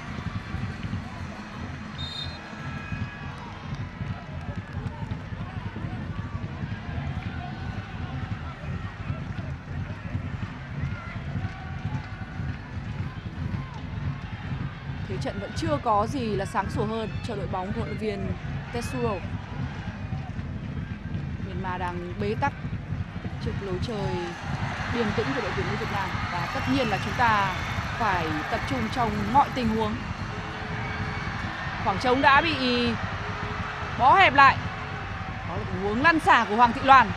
chưa có gì là sáng sủa hơn cho đội bóng của huấn luyện viên Tetsuro. Myanmar đang bế tắc trước lối chơi điềm tĩnh của đội tuyển nữ Việt Nam và tất nhiên là chúng ta phải tập trung trong mọi tình huống. Khoảng trống đã bị bó hẹp lại. Đó là tình huống lăn xả của Hoàng Thị Loan.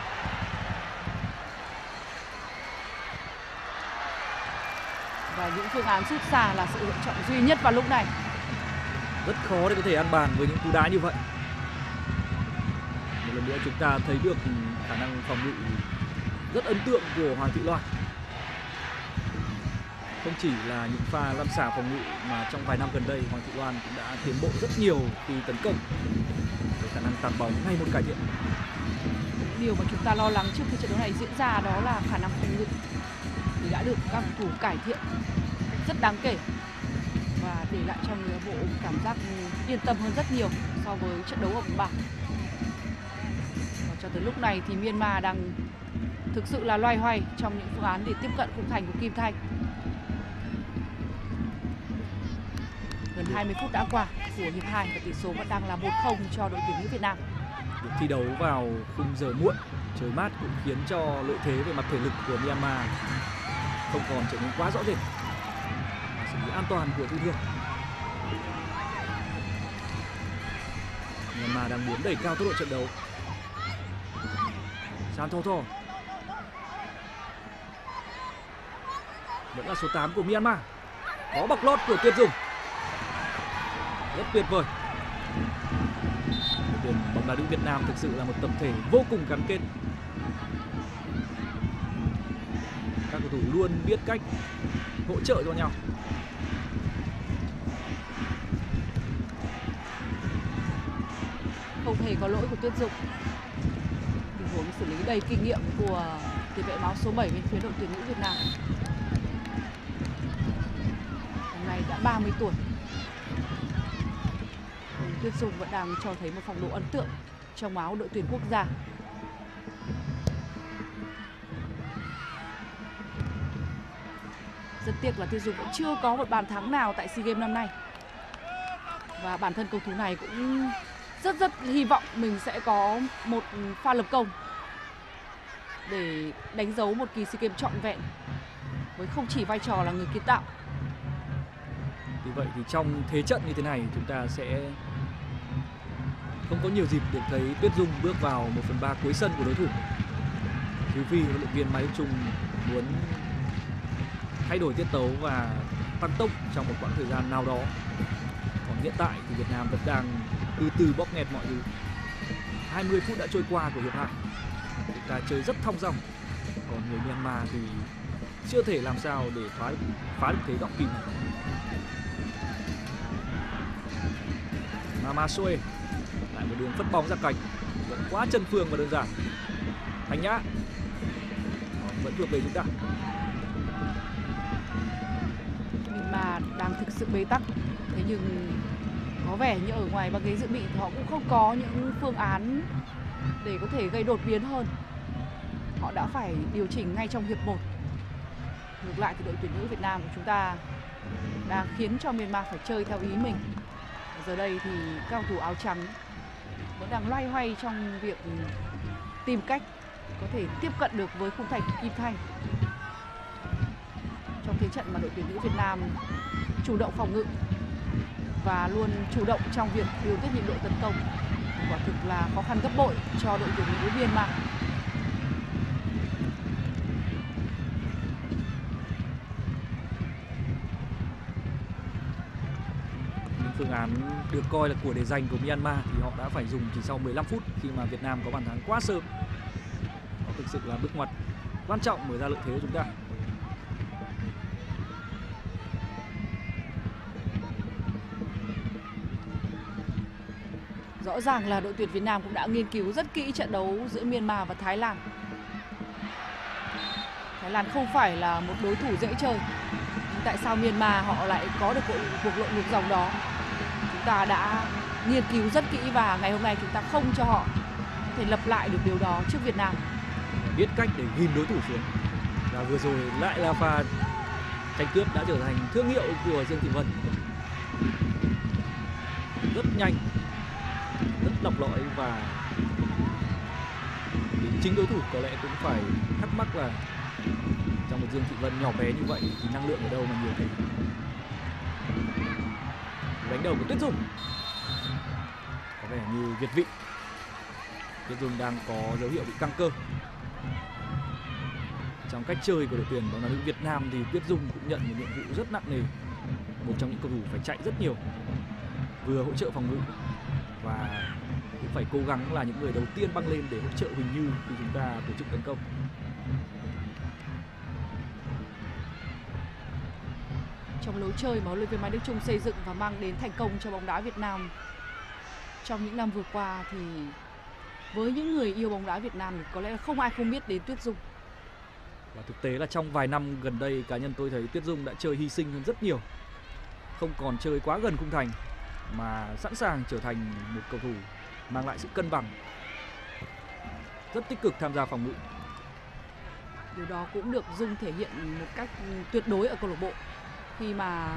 Và những phương án sút xa là sự lựa chọn duy nhất vào lúc này. Rất khó để có thể ăn bàn với những cú đá như vậy. Một lần nữa chúng ta thấy được khả năng phòng ngự rất ấn tượng của Hoàng Thị Loan. Không chỉ là những pha lăn xả phòng ngự mà trong vài năm gần đây, Hoàng Thị Loan cũng đã tiến bộ rất nhiều khi tấn công. Với khả năng tạt bóng ngay một cải thiện. Điều mà chúng ta lo lắng trước khi trận đấu này diễn ra đó là khả năng phòng ngự thì đã được các cầu thủ cải thiện rất đáng kể và để lại cho người hâm mộ cảm giác yên tâm hơn rất nhiều so với trận đấu ở vòng bảng. Và cho tới lúc này thì Myanmar đang thực sự là loay hoay trong những phương án để tiếp cận khung thành của Kim Thanh. Gần 20 phút đã qua của hiệp 2 và tỷ số vẫn đang là 1-0 cho đội tuyển nữ Việt Nam. Được thi đấu vào khung giờ muộn, trời mát cũng khiến cho lợi thế về mặt thể lực của Myanmar không còn trở nên quá rõ rệt. An toàn của thủ Thương. Myanmar đang muốn đẩy cao tốc độ trận đấu. San Thô Tho vẫn là số 8 của Myanmar. Có bọc lót của Tuyệt Dùng. Rất tuyệt vời. Tuyển bóng đá nữ Việt Nam thực sự là một tập thể vô cùng gắn kết. Các cầu thủ luôn biết cách hỗ trợ cho nhau. Không hề có lỗi của Tuyết Dung tình huống xử lý đầy kinh nghiệm của tiền vệ máu số 7 bên phía đội tuyển nữ Việt Nam. Hôm nay đã 30 tuổi. Tuyết Dung vẫn đang cho thấy một phong độ ấn tượng trong áo đội tuyển quốc gia. Rất tiếc là Tuyết Dung vẫn chưa có một bàn thắng nào tại SEA Games năm nay. Và bản thân cầu thủ này cũng rất rất hy vọng mình sẽ có một pha lập công để đánh dấu một kỳ SEA Games trọn vẹn với không chỉ vai trò là người kiến tạo. Vì vậy thì trong thế trận như thế này chúng ta sẽ không có nhiều dịp được thấy Tuyết Dung bước vào 1 phần 3 cuối sân của đối thủ. Trừ phi, huấn luyện viên Mai Đức muốn thay đổi tiết tấu và tăng tốc trong một quãng thời gian nào đó. Còn hiện tại thì Việt Nam vẫn đang từ từ bóp nghẹt mọi thứ. 20 phút đã trôi qua của hiệp hai, chúng ta chơi rất thong dong. Còn người Myanmar thì chưa thể làm sao để phá phá được thế góc kìm này Mama Soe lại một đường phất bóng ra cánh. Vẫn quá chân phương và đơn giản. Thành Nhã vẫn thuộc về chúng ta Myanmar đang thực sự bế tắc. Thế nhưng có vẻ như ở ngoài băng ghế dự bị thì họ cũng không có những phương án để có thể gây đột biến hơn. Họ đã phải điều chỉnh ngay trong hiệp 1 ngược lại thì đội tuyển nữ Việt Nam của chúng ta đang khiến cho Myanmar phải chơi theo ý mình. Giờ đây thì cao cầu thủ áo trắng vẫn đang loay hoay trong việc tìm cách có thể tiếp cận được với khung thành Kim Thanh. Trong thế trận mà đội tuyển nữ Việt Nam chủ động phòng ngự và luôn chủ động trong việc điều tiết nhịp độ tấn công. Quả thực là khó khăn gấp bội cho đội tuyển nữ Myanmar những phương án được coi là của để giành của Myanmar thì họ đã phải dùng chỉ sau 15 phút khi mà Việt Nam có bàn thắng quá sớm. Đó thực sự là bước ngoặt quan trọng mở ra lợi thế của chúng ta. Rõ ràng là đội tuyển Việt Nam cũng đã nghiên cứu rất kỹ trận đấu giữa Myanmar và Thái Lan. Thái Lan không phải là một đối thủ dễ chơi. Nhưng tại sao Myanmar họ lại có được cuộc, cuộc lội ngược dòng đó? Chúng ta đã nghiên cứu rất kỹ và ngày hôm nay chúng ta không cho họ thể lập lại được điều đó trước Việt Nam. biết cách để ghim đối thủ xuống và vừa rồi lại là pha tranh cướp đã trở thành thương hiệu của Dương Thị Vân rất nhanh rất lọc lõi và chính đối thủ có lẽ cũng phải thắc mắc là trong một Dương Thị Vân nhỏ bé như vậy thì năng lượng ở đâu mà nhiều thế? Đánh đầu của Tuyết Dung. Có vẻ như Việt vị Tuyết Dung đang có dấu hiệu bị căng cơ. Trong cách chơi của đội tuyển bóng đá nữ Việt Nam thì Tuyết Dung cũng nhận một nhiệm vụ rất nặng nề. Một trong những cầu thủ phải chạy rất nhiều. Vừa hỗ trợ phòng ngự và cũng phải cố gắng là những người đầu tiên băng lên để hỗ trợ Huỳnh Như khi chúng ta tổ chức tấn công trong lối chơi mà huấn luyện viên Mai Đức Chung xây dựng và mang đến thành công cho bóng đá Việt Nam trong những năm vừa qua thì với những người yêu bóng đá Việt Nam thì có lẽ là không ai không biết đến Tuyết Dung. Và thực tế là trong vài năm gần đây cá nhân tôi thấy Tuyết Dung đã chơi hy sinh hơn rất nhiều. Không còn chơi quá gần khung thành mà sẵn sàng trở thành một cầu thủ mang lại sự cân bằng. Rất tích cực tham gia phòng ngự. Điều đó cũng được Dung thể hiện một cách tuyệt đối ở câu lạc bộ khi mà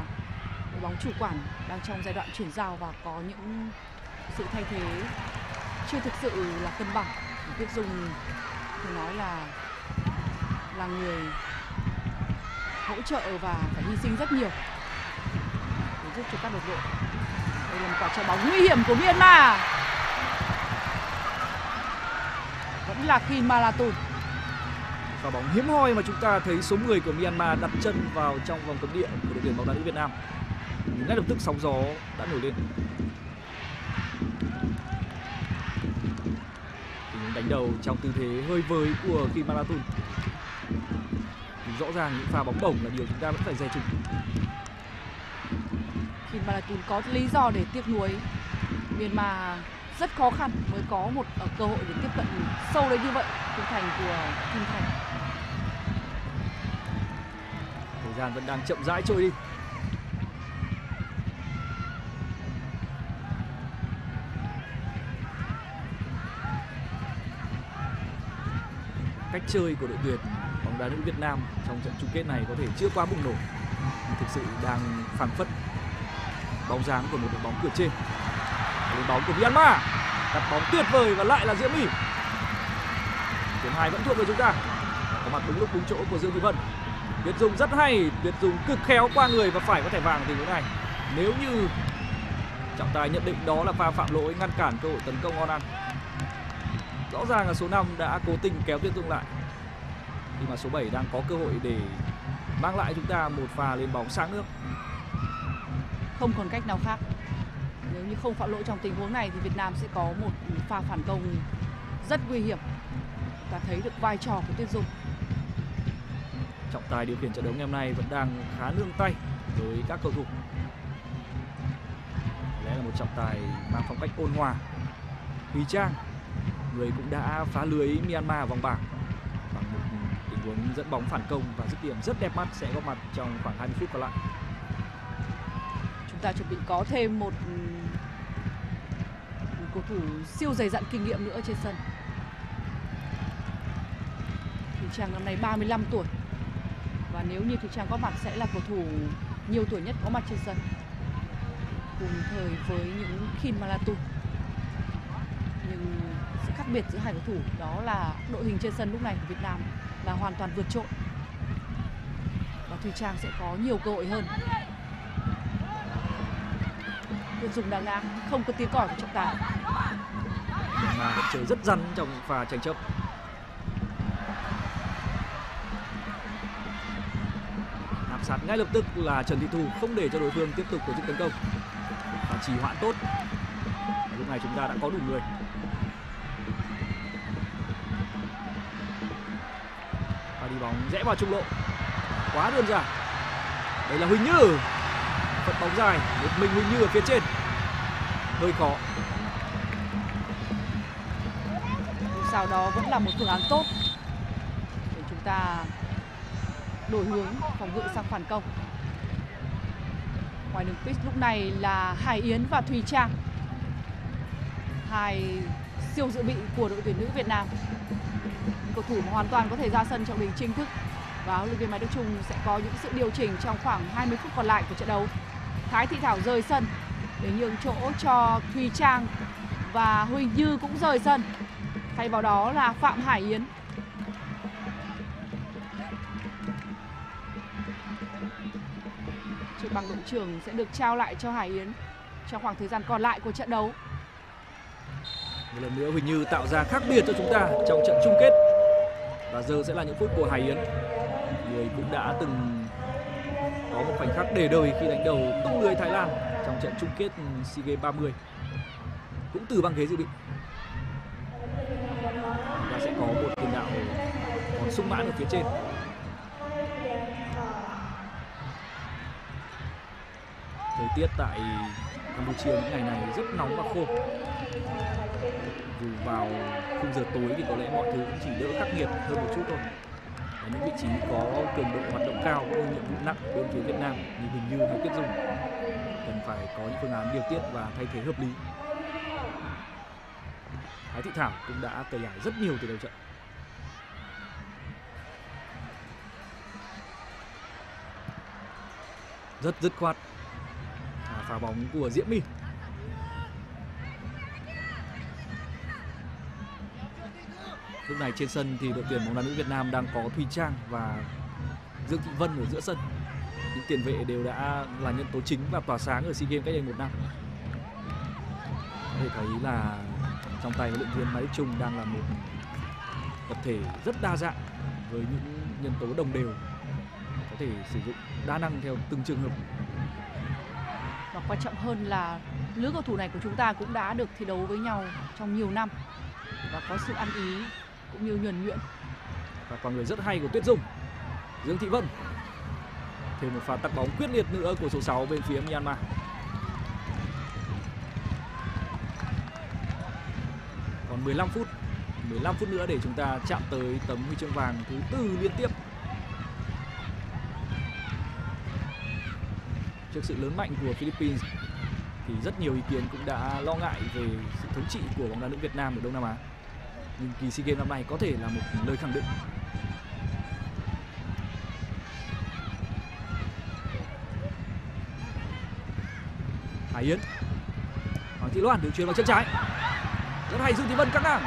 đội bóng chủ quản đang trong giai đoạn chuyển giao và có những sự thay thế chưa thực sự là cân bằng, thì Tuyết Dung thì nói là là người hỗ trợ và phải hy sinh rất nhiều để giúp cho các đồng đội đây là một quả trái bóng nguy hiểm của Myanmar vẫn là khi Malatun pha bóng hiếm hoi mà chúng ta thấy số 10 của Myanmar đặt chân vào trong vòng cấm địa của đội tuyển bóng đá nữ Việt Nam. Ngay lập tức sóng gió đã nổi lên. Đánh đầu trong tư thế hơi với của Kim. Thì rõ ràng những pha bóng bổng là điều chúng ta vẫn phải dè chừng. Kim Malatun có lý do để tiếc nuối Myanmar rất khó khăn mới có một ờ, cơ hội để tiếp cận sâu đến như vậy khung thành của Kim Thành. Thời gian vẫn đang chậm rãi trôi đi. Cách chơi của đội tuyển bóng đá nữ Việt Nam trong trận chung kết này có thể chưa quá bùng nổ nhưng thực sự đang phảng phất bóng dáng của một đội bóng cửa trên lên bóng của Myanmar. Đặt bóng tuyệt vời và lại là Diễm My. Điểm hai vẫn thuộc về chúng ta. Có mặt đúng lúc đúng chỗ của Dương Thị Vân. Việt Dung rất hay Việt Dung cực khéo qua người và phải có thẻ vàng tình huống này. Nếu như trọng tài nhận định đó là pha phạm lỗi, ngăn cản cơ hội tấn công ngon ăn rõ ràng là số 5 đã cố tình kéo Việt Dung lại. Nhưng mà số 7 đang có cơ hội để mang lại chúng ta một pha lên bóng sáng nước. Không còn cách nào khác. Nếu như không phạm lỗi trong tình huống này thì Việt Nam sẽ có một pha phản công rất nguy hiểm. Ta thấy được vai trò của Tuyết Dung. trọng tài điều khiển trận đấu ngày hôm nay vẫn đang khá nương tay với các cầu thủ có lẽ là một trọng tài mang phong cách ôn hòa Huy Trang người cũng đã phá lưới Myanmar ở vòng bảng bằng một tình huống dẫn bóng phản công và dứt điểm rất đẹp mắt sẽ góp mặt trong khoảng 20 phút còn lại Chúng ta chuẩn bị có thêm một cầu thủ siêu dày dặn kinh nghiệm nữa trên sân. Thủy Trang năm nay 35 tuổi. Và nếu như Thủy Trang có mặt sẽ là cầu thủ nhiều tuổi nhất có mặt trên sân. Cùng thời với những Kim Malatu. Nhưng sự khác biệt giữa hai cầu thủ đó là đội hình trên sân lúc này của Việt Nam là hoàn toàn vượt trội. Và Thùy Trang sẽ có nhiều cơ hội hơn Tuyên dùng đã ngã, không có tiếng còi của trọng tài. Mà vẫn chơi rất rắn trong pha tranh chấp. Áp sát ngay lập tức là Trần Thị Thu không để cho đối phương tiếp tục tổ chức tấn công. Và trì hoãn tốt. Lúc này chúng ta đã có đủ người. Và đi bóng rẽ vào trung lộ. Quá đơn giản. Đây là Huỳnh Như bóng dài, một mình Huỳnh Như ở phía trên. Hơi khó. Sau đó vẫn là một phương án tốt để chúng ta đổi hướng phòng ngự sang phản công. Ngoài đường pitch lúc này là Hải Yến và Thùy Trang. Hai siêu dự bị của đội tuyển nữ Việt Nam. Cầu thủ mà hoàn toàn có thể ra sân trong đình chính thức. Và huấn luyện viên Mai Đức Chung sẽ có những sự điều chỉnh trong khoảng 20 phút còn lại của trận đấu. Thái Thị Thảo rời sân để nhường chỗ cho Thùy Trang và Huỳnh Như cũng rời sân. Thay vào đó là Phạm Hải Yến. Chiếc bằng đội trưởng sẽ được trao lại cho Hải Yến trong khoảng thời gian còn lại của trận đấu. Một lần nữa Huỳnh Như tạo ra khác biệt cho chúng ta trong trận chung kết. Và giờ sẽ là những phút của Hải Yến. Người cũng đã từng có một khoảnh khắc để đời khi đánh đầu tung lưới Thái Lan trong trận chung kết SEA Games 30. Cũng từ băng ghế dự bị. Và sẽ có một tiền đạo còn sung mãn ở phía trên. Thời tiết tại Campuchia những ngày này rất nóng và khô dù vào khung giờ tối thì có lẽ mọi thứ cũng chỉ đỡ khắc nghiệt hơn một chút thôi ở những vị trí có cường độ hoạt động cao cũng như nhiệm vụ nặng bên phía Việt Nam như Huỳnh Như hay Tuyết Dung cần phải có những phương án điều tiết và thay thế hợp lý. Thái Thị Thảo cũng đã tẩy ải rất nhiều từ đầu trận. Rất dứt khoát. À, phá bóng của Diễm My. Lúc này trên sân thì đội tuyển bóng đá nữ Việt Nam đang có Thùy Trang và Dương Thị Vân ở giữa sân. Những tiền vệ đều đã là nhân tố chính và tỏa sáng ở SEA Games cách đây một năm. Có thể thấy là trong tay huấn luyện viên Mai Đức Chung đang là một tập thể rất đa dạng với những nhân tố đồng đều có thể sử dụng đa năng theo từng trường hợp và quan trọng hơn là lứa cầu thủ này của chúng ta cũng đã được thi đấu với nhau trong nhiều năm và có sự ăn ý cũng như nhuần nhuyễn. Và còn người rất hay của Tuyết Dung, Dương Thị Vân. Thêm một pha tắc bóng quyết liệt nữa của số 6 bên phía Myanmar. Còn 15 phút 15 phút nữa để chúng ta chạm tới tấm huy chương vàng thứ tư liên tiếp. Trước sự lớn mạnh của Philippines thì rất nhiều ý kiến cũng đã lo ngại về sự thống trị của bóng đá nữ Việt Nam ở Đông Nam Á nhưng kỳ SEA Games năm nay có thể là một lời khẳng định. Hải Yến. Hoàng Thị Loan được chuyền vào chân trái. Rất hay, Dương Thị Vân cắt ngang.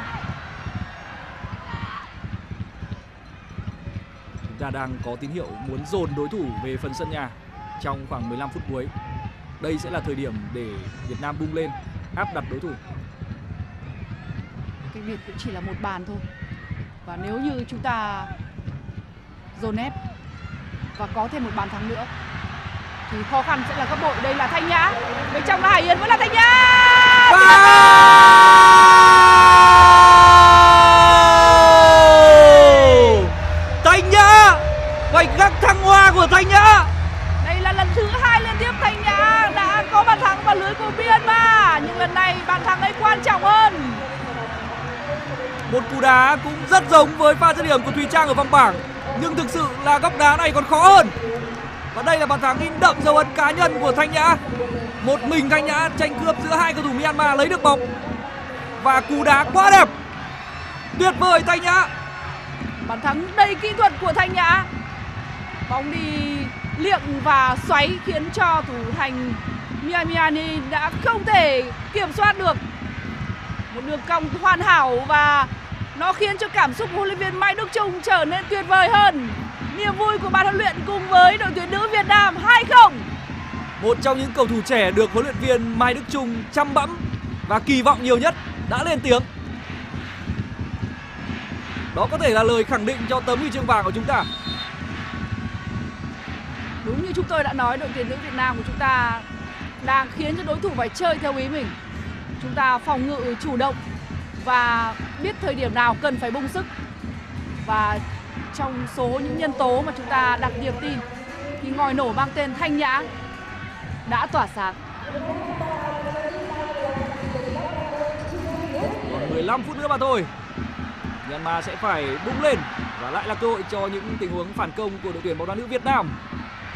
Chúng ta đang có tín hiệu muốn dồn đối thủ về phần sân nhà trong khoảng 15 phút cuối. Đây sẽ là thời điểm để Việt Nam bung lên, áp đặt đối thủ cái việc cũng chỉ là một bàn thôi. Và nếu như chúng ta dồn ép và có thêm một bàn thắng nữa, thì khó khăn sẽ là các đội đây là thanh nhã. Bên trong là hải yến, vẫn là thanh nhã. Wow nhã khoảnh khắc thăng hoa của thanh nhã đây là lần thứ hai liên tiếp thanh nhã đã có bàn thắng vào lưới của myanmar nhưng lần này bàn thắng ấy quan trọng hơn một cú đá cũng rất giống với pha dứt điểm của Thùy Trang ở vòng bảng, nhưng thực sự là góc đá này còn khó hơn. Và đây là bàn thắng in đậm dấu ấn cá nhân của Thanh Nhã. Một mình Thanh Nhã tranh cướp giữa hai cầu thủ Myanmar lấy được bóng. Và cú đá quá đẹp. Tuyệt vời, Thanh Nhã. Bàn thắng đầy kỹ thuật của Thanh Nhã. Bóng đi liệng và xoáy khiến cho thủ thành Miamiani đã không thể kiểm soát được. Một đường cong hoàn hảo và nó khiến cho cảm xúc của huấn luyện viên Mai Đức Chung trở nên tuyệt vời hơn. Niềm vui của ban huấn luyện cùng với đội tuyển nữ Việt Nam 2-0. Một trong những cầu thủ trẻ được huấn luyện viên Mai Đức Chung chăm bẵm và kỳ vọng nhiều nhất đã lên tiếng. Đó có thể là lời khẳng định cho tấm huy chương vàng của chúng ta. Đúng như chúng tôi đã nói, đội tuyển nữ Việt Nam của chúng ta đang khiến cho đối thủ phải chơi theo ý mình. Chúng ta phòng ngự chủ động và biết thời điểm nào cần phải bung sức và trong số những nhân tố mà chúng ta đặt niềm tin, thì ngòi nổ mang tên Thanh Nhã đã tỏa sáng. Còn 15 phút nữa mà thôi. Myanmar sẽ phải bung lên và lại là cơ hội cho những tình huống phản công của đội tuyển bóng đá nữ Việt Nam.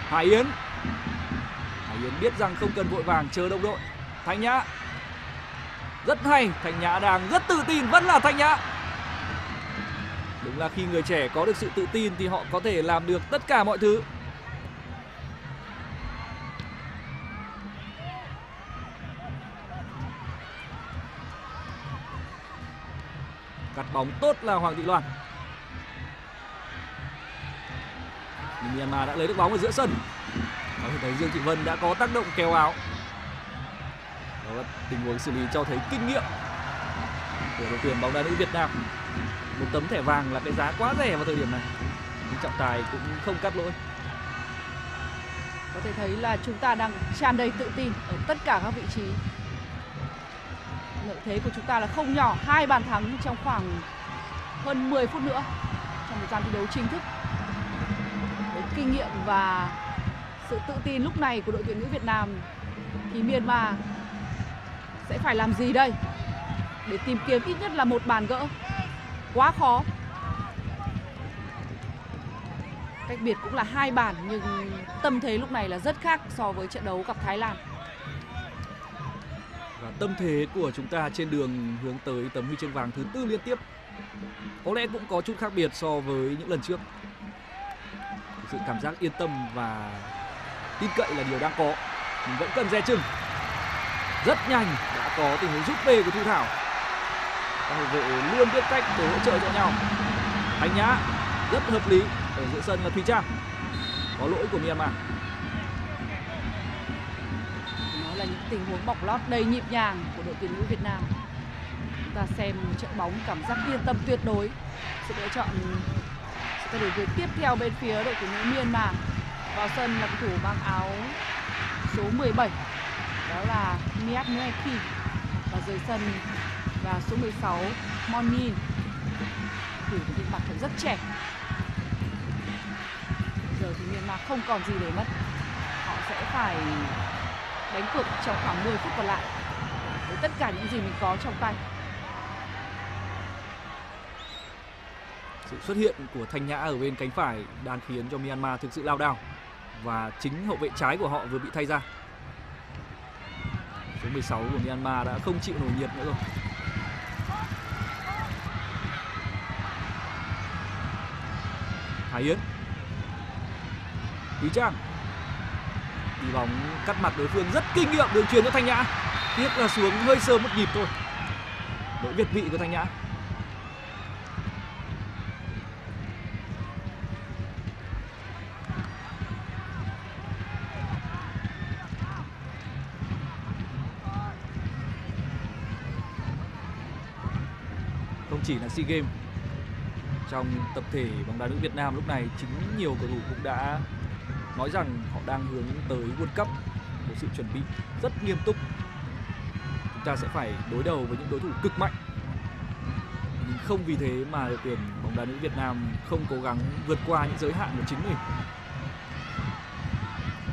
Hải Yến. Hải Yến biết rằng không cần vội vàng chờ đồng đội. Thanh Nhã rất hay thanh nhã đang rất tự tin, vẫn là thanh nhã. Đúng là khi người trẻ có được sự tự tin thì họ có thể làm được tất cả mọi thứ. Cắt bóng tốt là hoàng thị loan. Myanmar đã lấy được bóng ở giữa sân. Có thể thấy dương thị vân đã có tác động kéo áo đó là tình huống xử lý cho thấy kinh nghiệm của đội tuyển bóng đá nữ Việt Nam. Một tấm thẻ vàng là cái giá quá rẻ vào thời điểm này, nhưng trọng tài cũng không cắt lỗi. Có thể thấy là chúng ta đang tràn đầy tự tin ở tất cả các vị trí. Lợi thế của chúng ta là không nhỏ, hai bàn thắng trong khoảng hơn 10 phút nữa trong thời gian thi đấu chính thức. Với kinh nghiệm và sự tự tin lúc này của đội tuyển nữ Việt Nam thì Myanmar sẽ phải làm gì đây? Để tìm kiếm ít nhất là một bàn gỡ. Quá khó. Cách biệt cũng là hai bàn, nhưng tâm thế lúc này là rất khác so với trận đấu gặp Thái Lan. Và tâm thế của chúng ta trên đường hướng tới tấm huy chương vàng thứ tư liên tiếp có lẽ cũng có chút khác biệt so với những lần trước. Sự cảm giác yên tâm và tin cậy là điều đang có. Mình vẫn cần dè chừng. Rất nhanh có tình huống rút về của thu thảo. Các hậu vệ luôn biết cách để hỗ trợ cho nhau. Thanh nhã rất hợp lý ở giữa sân là thùy trang. Có lỗi của myanmar. Nó là những tình huống bọc lót đầy nhịp nhàng của đội tuyển nữ việt nam. Chúng ta xem trận bóng, cảm giác yên tâm tuyệt đối. Sự lựa chọn sự thay đổi việc tiếp theo bên phía đội tuyển nữ myanmar. Vào sân là cầu thủ mang áo số 17 đó là Miat Nueki và dưới sân và số 16 Monin thủ những mặt thật rất trẻ. Giờ thì Myanmar không còn gì để mất. Họ sẽ phải đánh cược trong khoảng 10 phút còn lại với tất cả những gì mình có trong tay. Sự xuất hiện của thanh nhã ở bên cánh phải đang khiến cho myanmar thực sự lao đao. Và chính hậu vệ trái của họ vừa bị thay ra số 16 của Myanmar đã không chịu nổi nhiệt nữa rồi. Hải Yến. Quý Trang. Đi bóng cắt mặt đối phương rất kinh nghiệm, đường truyền cho Thanh Nhã. Tiếc là xuống hơi sớm một nhịp thôi. Lỗi việt vị của Thanh Nhã. Chỉ là SEA Games. Trong tập thể bóng đá nữ Việt Nam lúc này, chính nhiều cầu thủ cũng đã nói rằng họ đang hướng tới World Cup, một sự chuẩn bị rất nghiêm túc. Chúng ta sẽ phải đối đầu với những đối thủ cực mạnh. Nhưng không vì thế mà đội tuyển bóng đá nữ Việt Nam không cố gắng vượt qua những giới hạn của chính mình.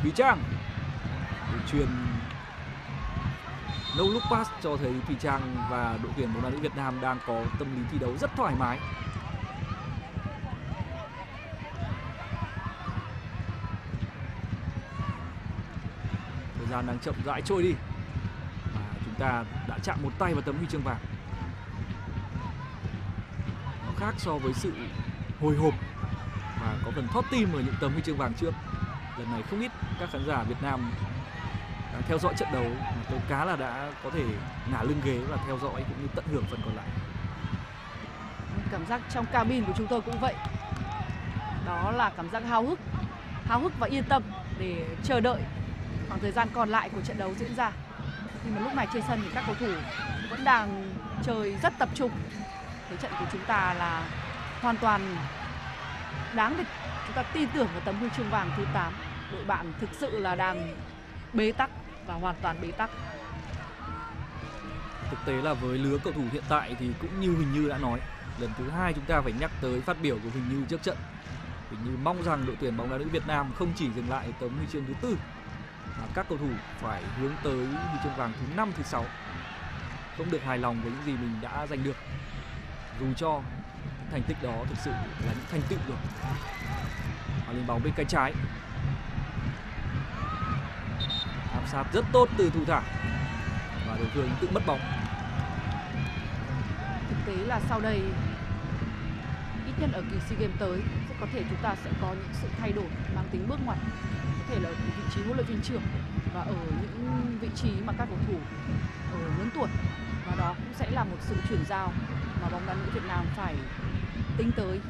Thúy Trang truyền no look pass cho thấy Thùy Trang và đội tuyển bóng đá nữ Việt Nam đang có tâm lý thi đấu rất thoải mái. Thời gian đang chậm rãi trôi đi. Và chúng ta đã chạm một tay vào tấm huy chương vàng. Nó khác so với sự hồi hộp và có phần thót tim ở những tấm huy chương vàng trước. Lần này không ít các khán giả Việt Nam theo dõi trận đấu. Mà tôi cá là đã có thể ngả lưng ghế và theo dõi cũng như tận hưởng phần còn lại. Cảm giác trong cabin của chúng tôi cũng vậy. Đó là cảm giác háo hức háo hức và yên tâm để chờ đợi khoảng thời gian còn lại của trận đấu diễn ra. Nhưng mà lúc này trên sân thì các cầu thủ vẫn đang chơi rất tập trung. Thế trận của chúng ta là hoàn toàn đáng để chúng ta tin tưởng vào tấm huy chương vàng thứ 8 đội bạn thực sự là đang bế tắc và hoàn toàn bế tắc. Thực tế là với lứa cầu thủ hiện tại thì cũng như Huỳnh Như đã nói, lần thứ hai chúng ta phải nhắc tới phát biểu của Huỳnh Như trước trận. Huỳnh Như mong rằng đội tuyển bóng đá nữ Việt Nam không chỉ dừng lại tấm huy chương thứ tư, mà các cầu thủ phải hướng tới huy chương vàng thứ năm, thứ sáu. Không được hài lòng với những gì mình đã giành được. Dù cho thành tích đó thực sự là những thành tựu rồi và lên bóng bên cánh trái áp sát rất tốt từ thủ thả và đối phương tự mất bóng thực tế là sau đây ít nhất ở kỳ SEA Games tới sẽ có thể chúng ta sẽ có những sự thay đổi mang tính bước ngoặt có thể là ở vị trí huấn luyện viên trưởng và ở những vị trí mà các cầu thủ ở lớn tuổi và đó cũng sẽ là một sự chuyển giao mà bóng đá nữ Việt Nam phải tính tới.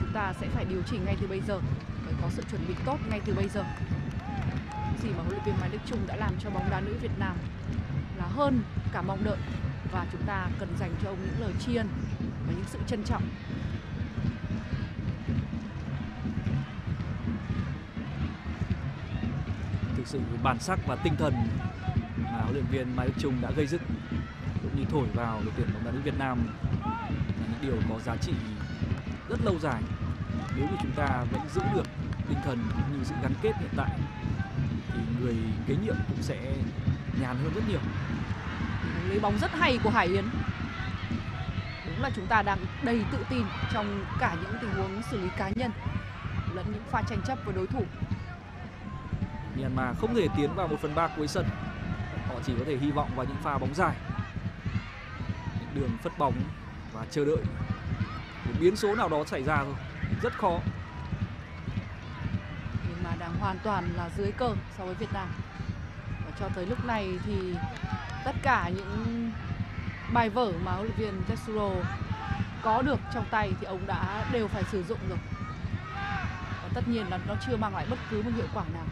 Chúng ta sẽ phải điều chỉnh ngay từ bây giờ, phải có sự chuẩn bị tốt ngay từ bây giờ. Gì mà huấn luyện viên Mai Đức Chung đã làm cho bóng đá nữ Việt Nam là hơn cả mong đợi và chúng ta cần dành cho ông những lời tri ân và những sự trân trọng. Thực sự bản sắc và tinh thần mà huấn luyện viên Mai Đức Chung đã gây dựng cũng như thổi vào đội tuyển bóng đá nữ Việt Nam là những điều có giá trị rất lâu dài. Nếu như chúng ta vẫn giữ được tinh thần cũng như sự gắn kết hiện tại thì người kế nhiệm cũng sẽ nhàn hơn rất nhiều. Lấy bóng rất hay của Hải Yến. Đúng là chúng ta đang đầy tự tin trong cả những tình huống xử lý cá nhân lẫn những pha tranh chấp với đối thủ. Myanmar không thể tiến vào một phần ba cuối sân. Họ chỉ có thể hy vọng vào những pha bóng dài. Những đường phất bóng và chờ đợi. Một biến số nào đó xảy ra thôi. Rất khó mà đang hoàn toàn là dưới cơ so với Việt Nam. Và cho tới lúc này thì tất cả những bài vở mà huấn luyện viên Tetsuro có được trong tay thì ông đã đều phải sử dụng rồi. Và tất nhiên là nó chưa mang lại bất cứ một hiệu quả nào.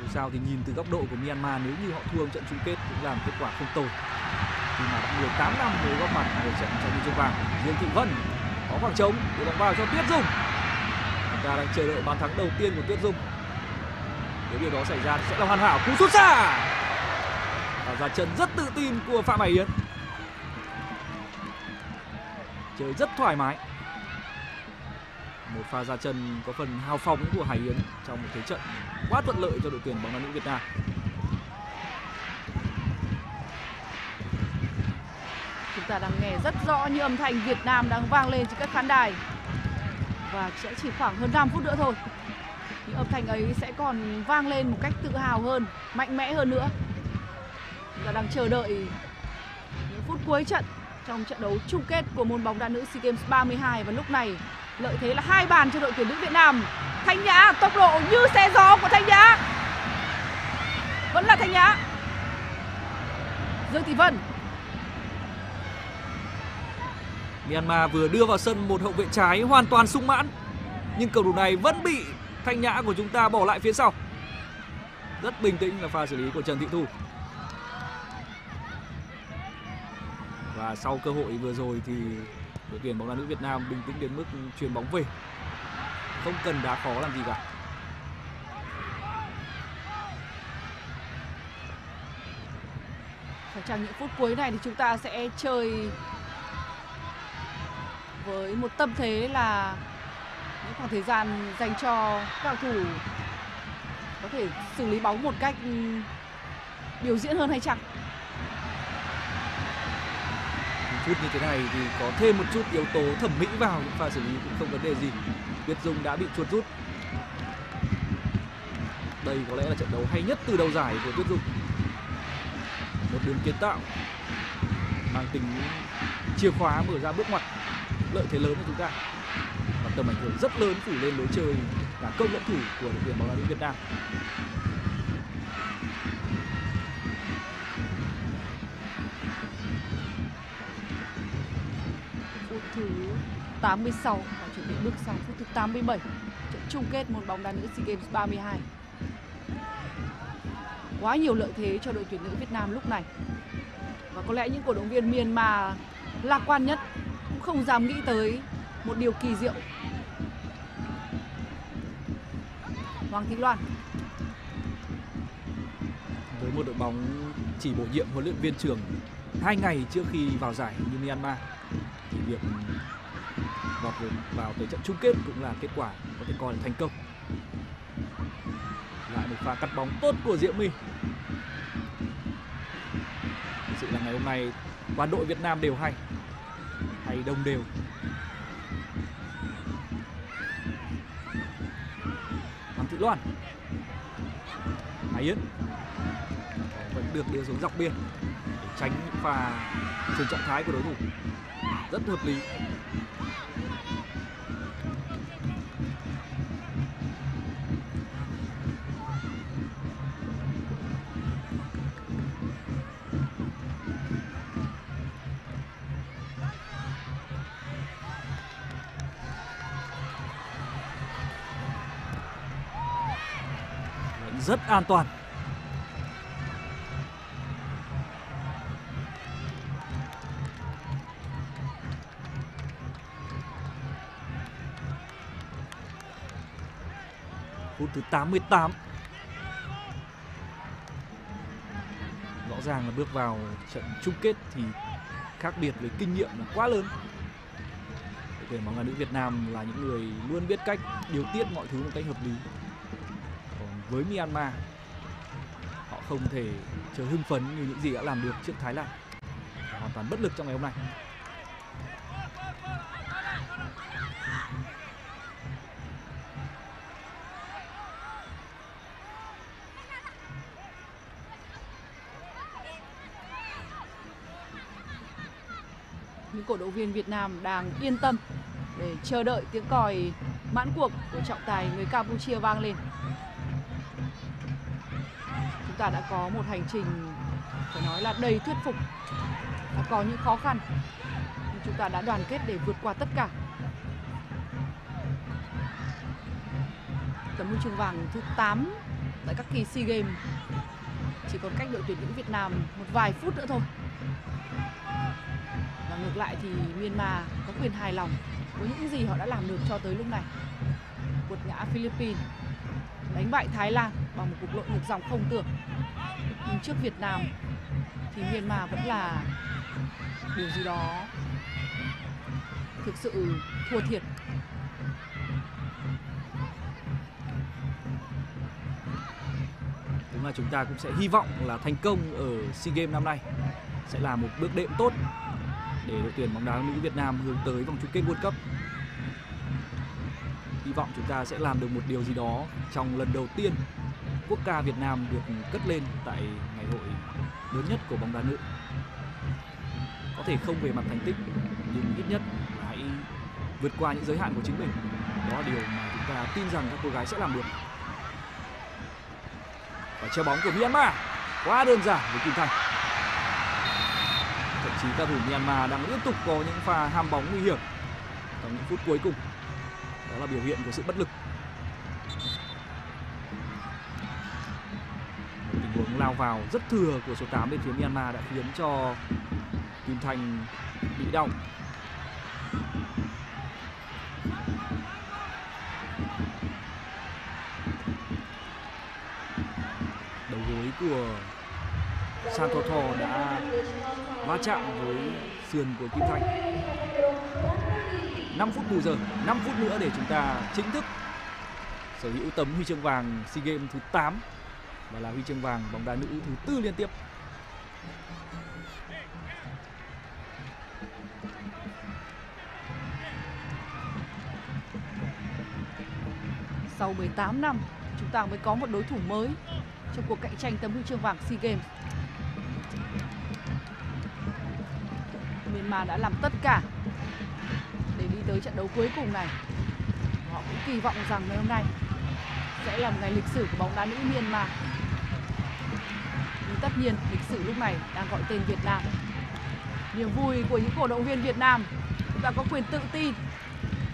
Dù sao thì nhìn từ góc độ của Myanmar, nếu như họ thua trận chung kết cũng làm kết quả không tồi. Khi mà đã 18 năm mới góp mặt ở trận tranh huy chương vàng Dương Thị Vân có khoảng trống đưa bóng vào cho Tuyết Dung ta đang chờ đợi bàn thắng đầu tiên của Tuyết Dung. Nếu điều đó xảy ra thì sẽ là hoàn hảo. Cú sút xa! Và ra chân rất tự tin của Phạm Hải Yến. Chơi rất thoải mái. Một pha ra chân có phần hào phóng của Hải Yến trong một thế trận quá thuận lợi cho đội tuyển bóng đá nữ Việt Nam. chúng ta đang nghe rất rõ như âm thanh Việt Nam đang vang lên trên các khán đài và sẽ chỉ khoảng hơn 5 phút nữa thôi. Những âm thanh ấy sẽ còn vang lên một cách tự hào hơn, mạnh mẽ hơn nữa. Chúng ta đang chờ đợi những phút cuối trận trong trận đấu chung kết của môn bóng đá nữ SEA Games 32 và lúc này, lợi thế là hai bàn cho đội tuyển nữ Việt Nam. Thanh Nhã, tốc độ như xe gió của Thanh Nhã. Vẫn là Thanh Nhã. Dương Thị Vân. Myanmar vừa đưa vào sân một hậu vệ trái hoàn toàn sung mãn nhưng cầu thủ này vẫn bị Thanh Nhã của chúng ta bỏ lại phía sau. Rất bình tĩnh là pha xử lý của Trần Thị Thu. Và sau cơ hội vừa rồi thì đội tuyển bóng đá nữ Việt Nam bình tĩnh đến mức chuyền bóng về. Không cần đá khó làm gì cả. Phải chăng những phút cuối này thì chúng ta sẽ chơi với một tâm thế là những khoảng thời gian dành cho các cầu thủ có thể xử lý bóng một cách ừ, biểu diễn hơn hay chăng? Phút như thế này thì có thêm một chút yếu tố thẩm mỹ vào, những pha xử lý cũng không vấn đề gì. Việt Dung đã bị chuột rút. Đây có lẽ là trận đấu hay nhất từ đầu giải của Tuyết Dung. Một đường kiến tạo, mang tính chìa khóa mở ra bước ngoặt lợi thế lớn cho chúng ta và tầm ảnh hưởng rất lớn phủ lên lối chơi cả công lẫn thủ của đội tuyển bóng đá nữ Việt Nam. Phút thứ 86 và chuẩn bị bước sang phút thứ 87 trận chung kết môn bóng đá nữ SEA Games 32. Quá nhiều lợi thế cho đội tuyển nữ Việt Nam lúc này. Và có lẽ những cổ động viên Myanmar lạc quan nhất không dám nghĩ tới một điều kỳ diệu. Hoàng Thị Loan. Với một đội bóng chỉ bổ nhiệm huấn luyện viên trưởng hai ngày trước khi vào giải như Myanmar, thì việc vào được vào tới trận chung kết cũng là kết quả có thể coi là thành công. Lại một pha cắt bóng tốt của Diệu My. Thực sự là ngày hôm nay, toàn đội Việt Nam đều hay hay đồng đều. Hoàng Thị Loan Hải Yến vẫn được đưa xuống dọc biên để tránh những pha chuyển trạng thái của đối thủ. Rất hợp lý. Rất an toàn. Phút thứ 88 rõ ràng là bước vào trận chung kết thì khác biệt về kinh nghiệm là quá lớn. Để tuyển bóng đá nữ Việt Nam là những người luôn biết cách điều tiết mọi thứ một cách hợp lý với Myanmar. Họ không thể chờ hưng phấn như những gì đã làm được trước Thái Lan. Họ hoàn toàn bất lực trong ngày hôm nay. Những cổ động viên Việt Nam đang yên tâm để chờ đợi tiếng còi mãn cuộc của trọng tài người Campuchia vang lên. Ta đã có một hành trình phải nói là đầy thuyết phục. Đã có những khó khăn nhưng chúng ta đã đoàn kết để vượt qua tất cả. Tấm huy chương vàng thứ 8 tại các kỳ SEA Games chỉ còn cách đội tuyển nữ Việt Nam một vài phút nữa thôi. Và ngược lại thì Myanmar có quyền hài lòng với những gì họ đã làm được cho tới lúc này. Quật ngã Philippines, đánh bại Thái Lan bằng một cuộc lội ngược dòng không tưởng. Nhưng trước Việt Nam, thì Myanmar vẫn là điều gì đó thực sự thua thiệt. đúng là chúng ta cũng sẽ hy vọng là thành công ở SEA Games năm nay sẽ là một bước đệm tốt để đội tuyển bóng đá nữ Việt Nam hướng tới vòng chung kết World Cup. Hy vọng chúng ta sẽ làm được một điều gì đó trong lần đầu tiên quốc ca Việt Nam được cất lên tại ngày hội lớn nhất của bóng đá nữ. Có thể không về mặt thành tích, nhưng ít nhất hãy vượt qua những giới hạn của chính mình. Đó là điều mà chúng ta tin rằng các cô gái sẽ làm được. Và treo bóng của Myanmar, quá đơn giản với Kim Thành. thậm chí các thủ Myanmar đang liên tục có những pha ham bóng nguy hiểm trong những phút cuối cùng đó là biểu hiện của sự bất lực một tình huống lao vào rất thừa của số 8 bên phía Myanmar đã khiến cho Kim Thành bị động đầu gối của Santoto đã va chạm với sườn của Kim Thành. 5 phút bù giờ 5 phút nữa để chúng ta chính thức sở hữu tấm huy chương vàng SEA Games thứ 8 và là huy chương vàng bóng đá nữ thứ tư liên tiếp Sau 18 năm, chúng ta mới có một đối thủ mới trong cuộc cạnh tranh tấm huy chương vàng SEA Games. Myanmar đã làm tất cả để đi tới trận đấu cuối cùng này. Họ cũng kỳ vọng rằng ngày hôm nay sẽ là một ngày lịch sử của bóng đá nữ Myanmar. Tất nhiên lịch sử lúc này đang gọi tên Việt Nam. Niềm vui của những cổ động viên Việt Nam, chúng ta có quyền tự tin,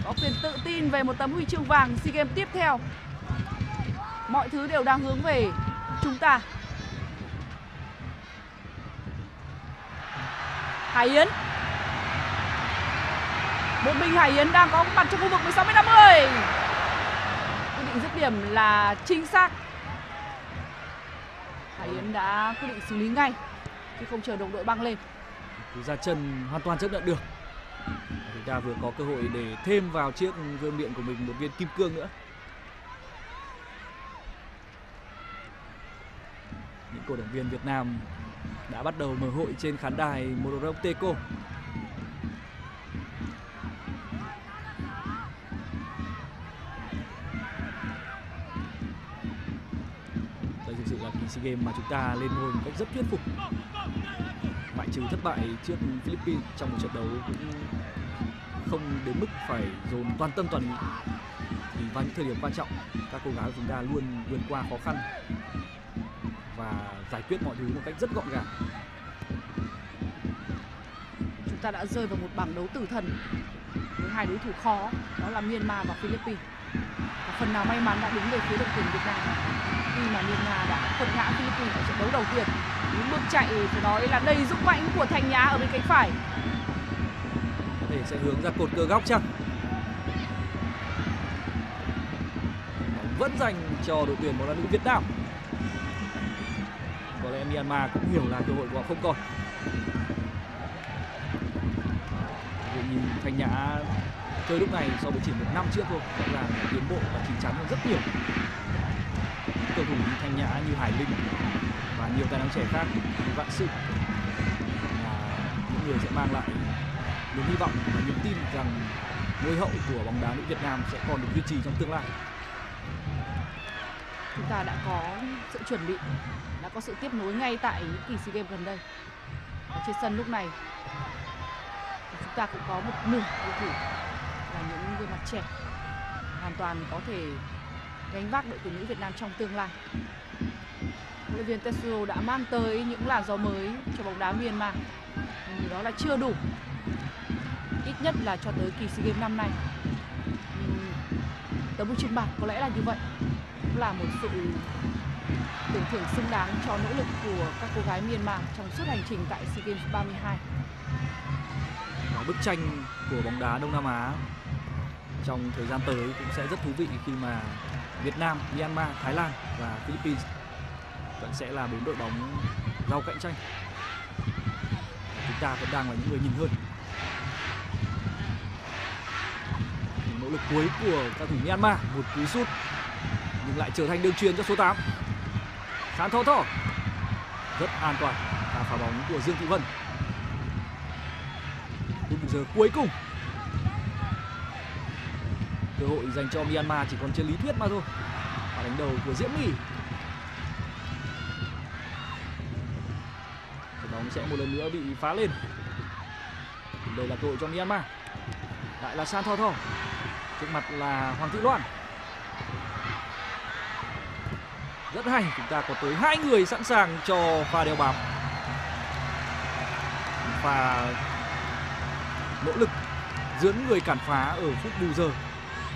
có quyền tự tin về một tấm huy chương vàng SEA Games tiếp theo. Mọi thứ đều đang hướng về chúng ta. Hải Yến Một mình Hải Yến đang có mặt trong khu vực 16 m 50 Quyết định dứt điểm là chính xác đã quyết định xử lý ngay, Chứ không chờ đồng đội băng lên. Cú ra chân hoàn toàn chấp nhận được. Chúng ta vừa có cơ hội để thêm vào chiếc gương điện của mình một viên kim cương nữa. Những cổ động viên Việt Nam đã bắt đầu mở hội trên khán đài Mororok Teco. SEA Games mà chúng ta lên ngôi một cách rất thuyết phục. Ngoại trừ thất bại trước Philippines trong một trận đấu cũng không đến mức phải dồn toàn tâm toàn ý, thì vào những thời điểm quan trọng, các cô gái của chúng ta luôn vượt qua khó khăn và giải quyết mọi thứ một cách rất gọn gàng. Chúng ta đã rơi vào một bảng đấu tử thần Với hai đối thủ khó, Đó là Myanmar và Philippines. Và phần nào may mắn đã đứng về phía đội tuyển Việt Nam khi mà Myanmar đã quật ngã Philippines ở trận đấu đầu tiên. Những bước chạy phải nói là đầy dũng mãnh của Thành Nhã ở bên cánh phải. để sẽ hướng ra cột cờ góc chăng? vẫn dành cho đội tuyển bóng đá nữ Việt Nam. Có lẽ Myanmar cũng hiểu là cơ hội của họ không còn. Nhìn Thanh Nhã chơi lúc này so với chỉ một năm trước thôi, rõ ràng là tiến bộ và chín chắn hơn rất nhiều. Cầu thủ như Thanh Nhã, như Hải Linh và nhiều tài năng trẻ khác như Vạn Sự là những người sẽ mang lại niềm hy vọng và niềm tin rằng ngôi hậu của bóng đá nữ Việt Nam sẽ còn được duy trì trong tương lai chúng ta đã có sự chuẩn bị đã có sự tiếp nối ngay tại những kỳ SEA Games gần đây ở trên sân lúc này chúng ta cũng có một nửa cầu thủ gương mặt trẻ. Hoàn toàn có thể gánh vác đội tuyển nữ Việt Nam trong tương lai. Huấn luyện viên Tetsuo đã mang tới những làn gió mới cho bóng đá Myanmar. Nhưng đó là chưa đủ. Ít nhất là cho tới kỳ SEA Games năm nay. Nhưng tấm huy chương bạc có lẽ là như vậy. Cũng là một sự tưởng thưởng xứng đáng cho nỗ lực của các cô gái Myanmar trong suốt hành trình tại SEA Games 32. Và bức tranh của bóng đá Đông Nam Á trong thời gian tới cũng sẽ rất thú vị khi mà Việt Nam, Myanmar, Thái Lan và Philippines vẫn sẽ là bốn đội bóng giao cạnh tranh. Chúng ta vẫn đang là những người nhìn hơn. Nỗ lực cuối của cầu thủ Myanmar, một cú sút nhưng lại trở thành đường truyền cho số 8 Sán Thọ Thọ rất an toàn. Và phá bóng của Dương Thị Vân. Phút giờ cuối cùng cơ hội dành cho Myanmar, chỉ còn trên lý thuyết mà thôi. Và đánh đầu của Diễm Mỹ. Bóng sẽ một lần nữa bị phá lên. Đây là cơ hội cho Myanmar. Lại là San Tho Tho trước mặt là Hoàng Thị Loan. Rất hay, chúng ta có tới hai người sẵn sàng cho pha đeo bám. Và nỗ lực dưỡng người cản phá ở phút bù giờ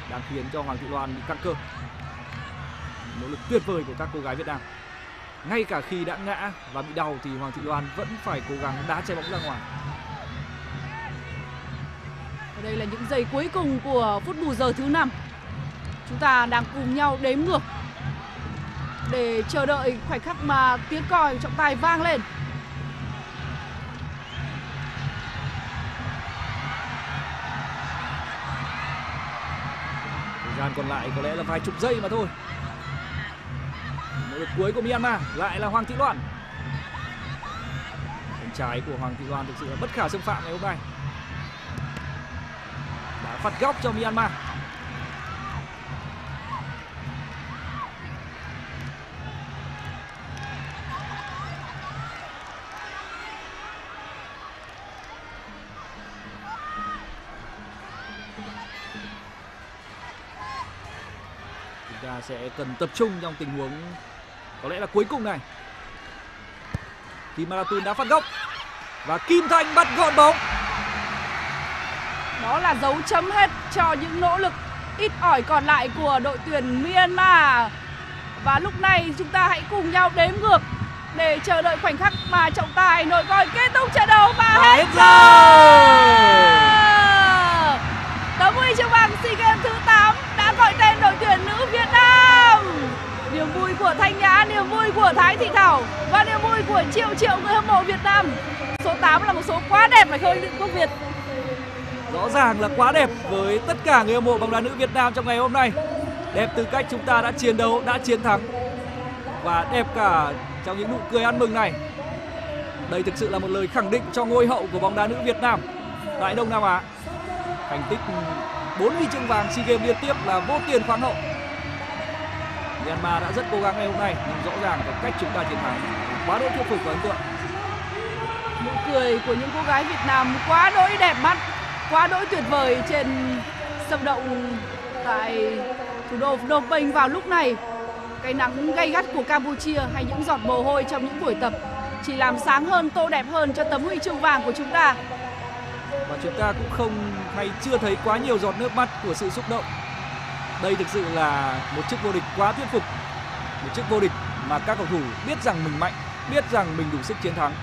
đang khiến cho Hoàng Thị Loan bị căng cơ. Nỗ lực tuyệt vời của các cô gái Việt Nam. Ngay cả khi đã ngã và bị đau thì Hoàng Thị Loan vẫn phải cố gắng đá trái bóng ra ngoài. Đây là những giây cuối cùng của phút bù giờ thứ năm. Chúng ta đang cùng nhau đếm ngược để chờ đợi khoảnh khắc mà tiếng còi trọng tài vang lên. Gian còn lại có lẽ là vài chục giây mà thôi. Nỗ lực cuối của Myanmar lại là Hoàng Thị Loan. Bên trái của Hoàng Thị Loan thực sự là bất khả xâm phạm ngày hôm nay. Đã phạt góc cho Myanmar. Cần tập trung trong tình huống có lẽ là cuối cùng này. Kim Maratun đã phát góc và Kim Thanh bắt gọn bóng. Đó là dấu chấm hết cho những nỗ lực ít ỏi còn lại của đội tuyển Myanmar. Và lúc này chúng ta hãy cùng nhau đếm ngược để chờ đợi khoảnh khắc mà trọng tài nổi còi kết thúc trận đấu. Và, và hết giờ tấm huy chương vàng SEA Games thứ 8 đã gọi tên đội tuyển nữ Việt Nam. Niềm vui của Thanh Nhã, niềm vui của Thái Thị Thảo và niềm vui của triệu triệu người hâm mộ Việt Nam. Số 8 là một số quá đẹp phải không Quốc Việt? Rõ ràng là quá đẹp với tất cả người hâm mộ bóng đá nữ Việt Nam trong ngày hôm nay. Đẹp từ cách chúng ta đã chiến đấu, đã chiến thắng và đẹp cả trong những nụ cười ăn mừng này. Đây thực sự là một lời khẳng định cho ngôi hậu của bóng đá nữ Việt Nam tại Đông Nam Á. Thành tích 4 huy chương vàng SEA Games liên tiếp là vô tiền khoáng hậu. Myanmar đã rất cố gắng ngày hôm nay nhưng rõ ràng cái cách chúng ta chiến thắng quá đỗi thuyết phục và ấn tượng. Nụ cười của những cô gái Việt Nam quá đỗi đẹp mắt, quá đỗi tuyệt vời trên sân động tại thủ đô Phnom Penh vào lúc này. Cái nắng gay gắt của Campuchia hay những giọt mồ hôi trong những buổi tập chỉ làm sáng hơn, tô đẹp hơn cho tấm huy chương vàng của chúng ta và chúng ta cũng không hay chưa thấy quá nhiều giọt nước mắt của sự xúc động đây thực sự là một chiếc vô địch quá thuyết phục. Một chiếc vô địch mà các cầu thủ biết rằng mình mạnh, biết rằng mình đủ sức chiến thắng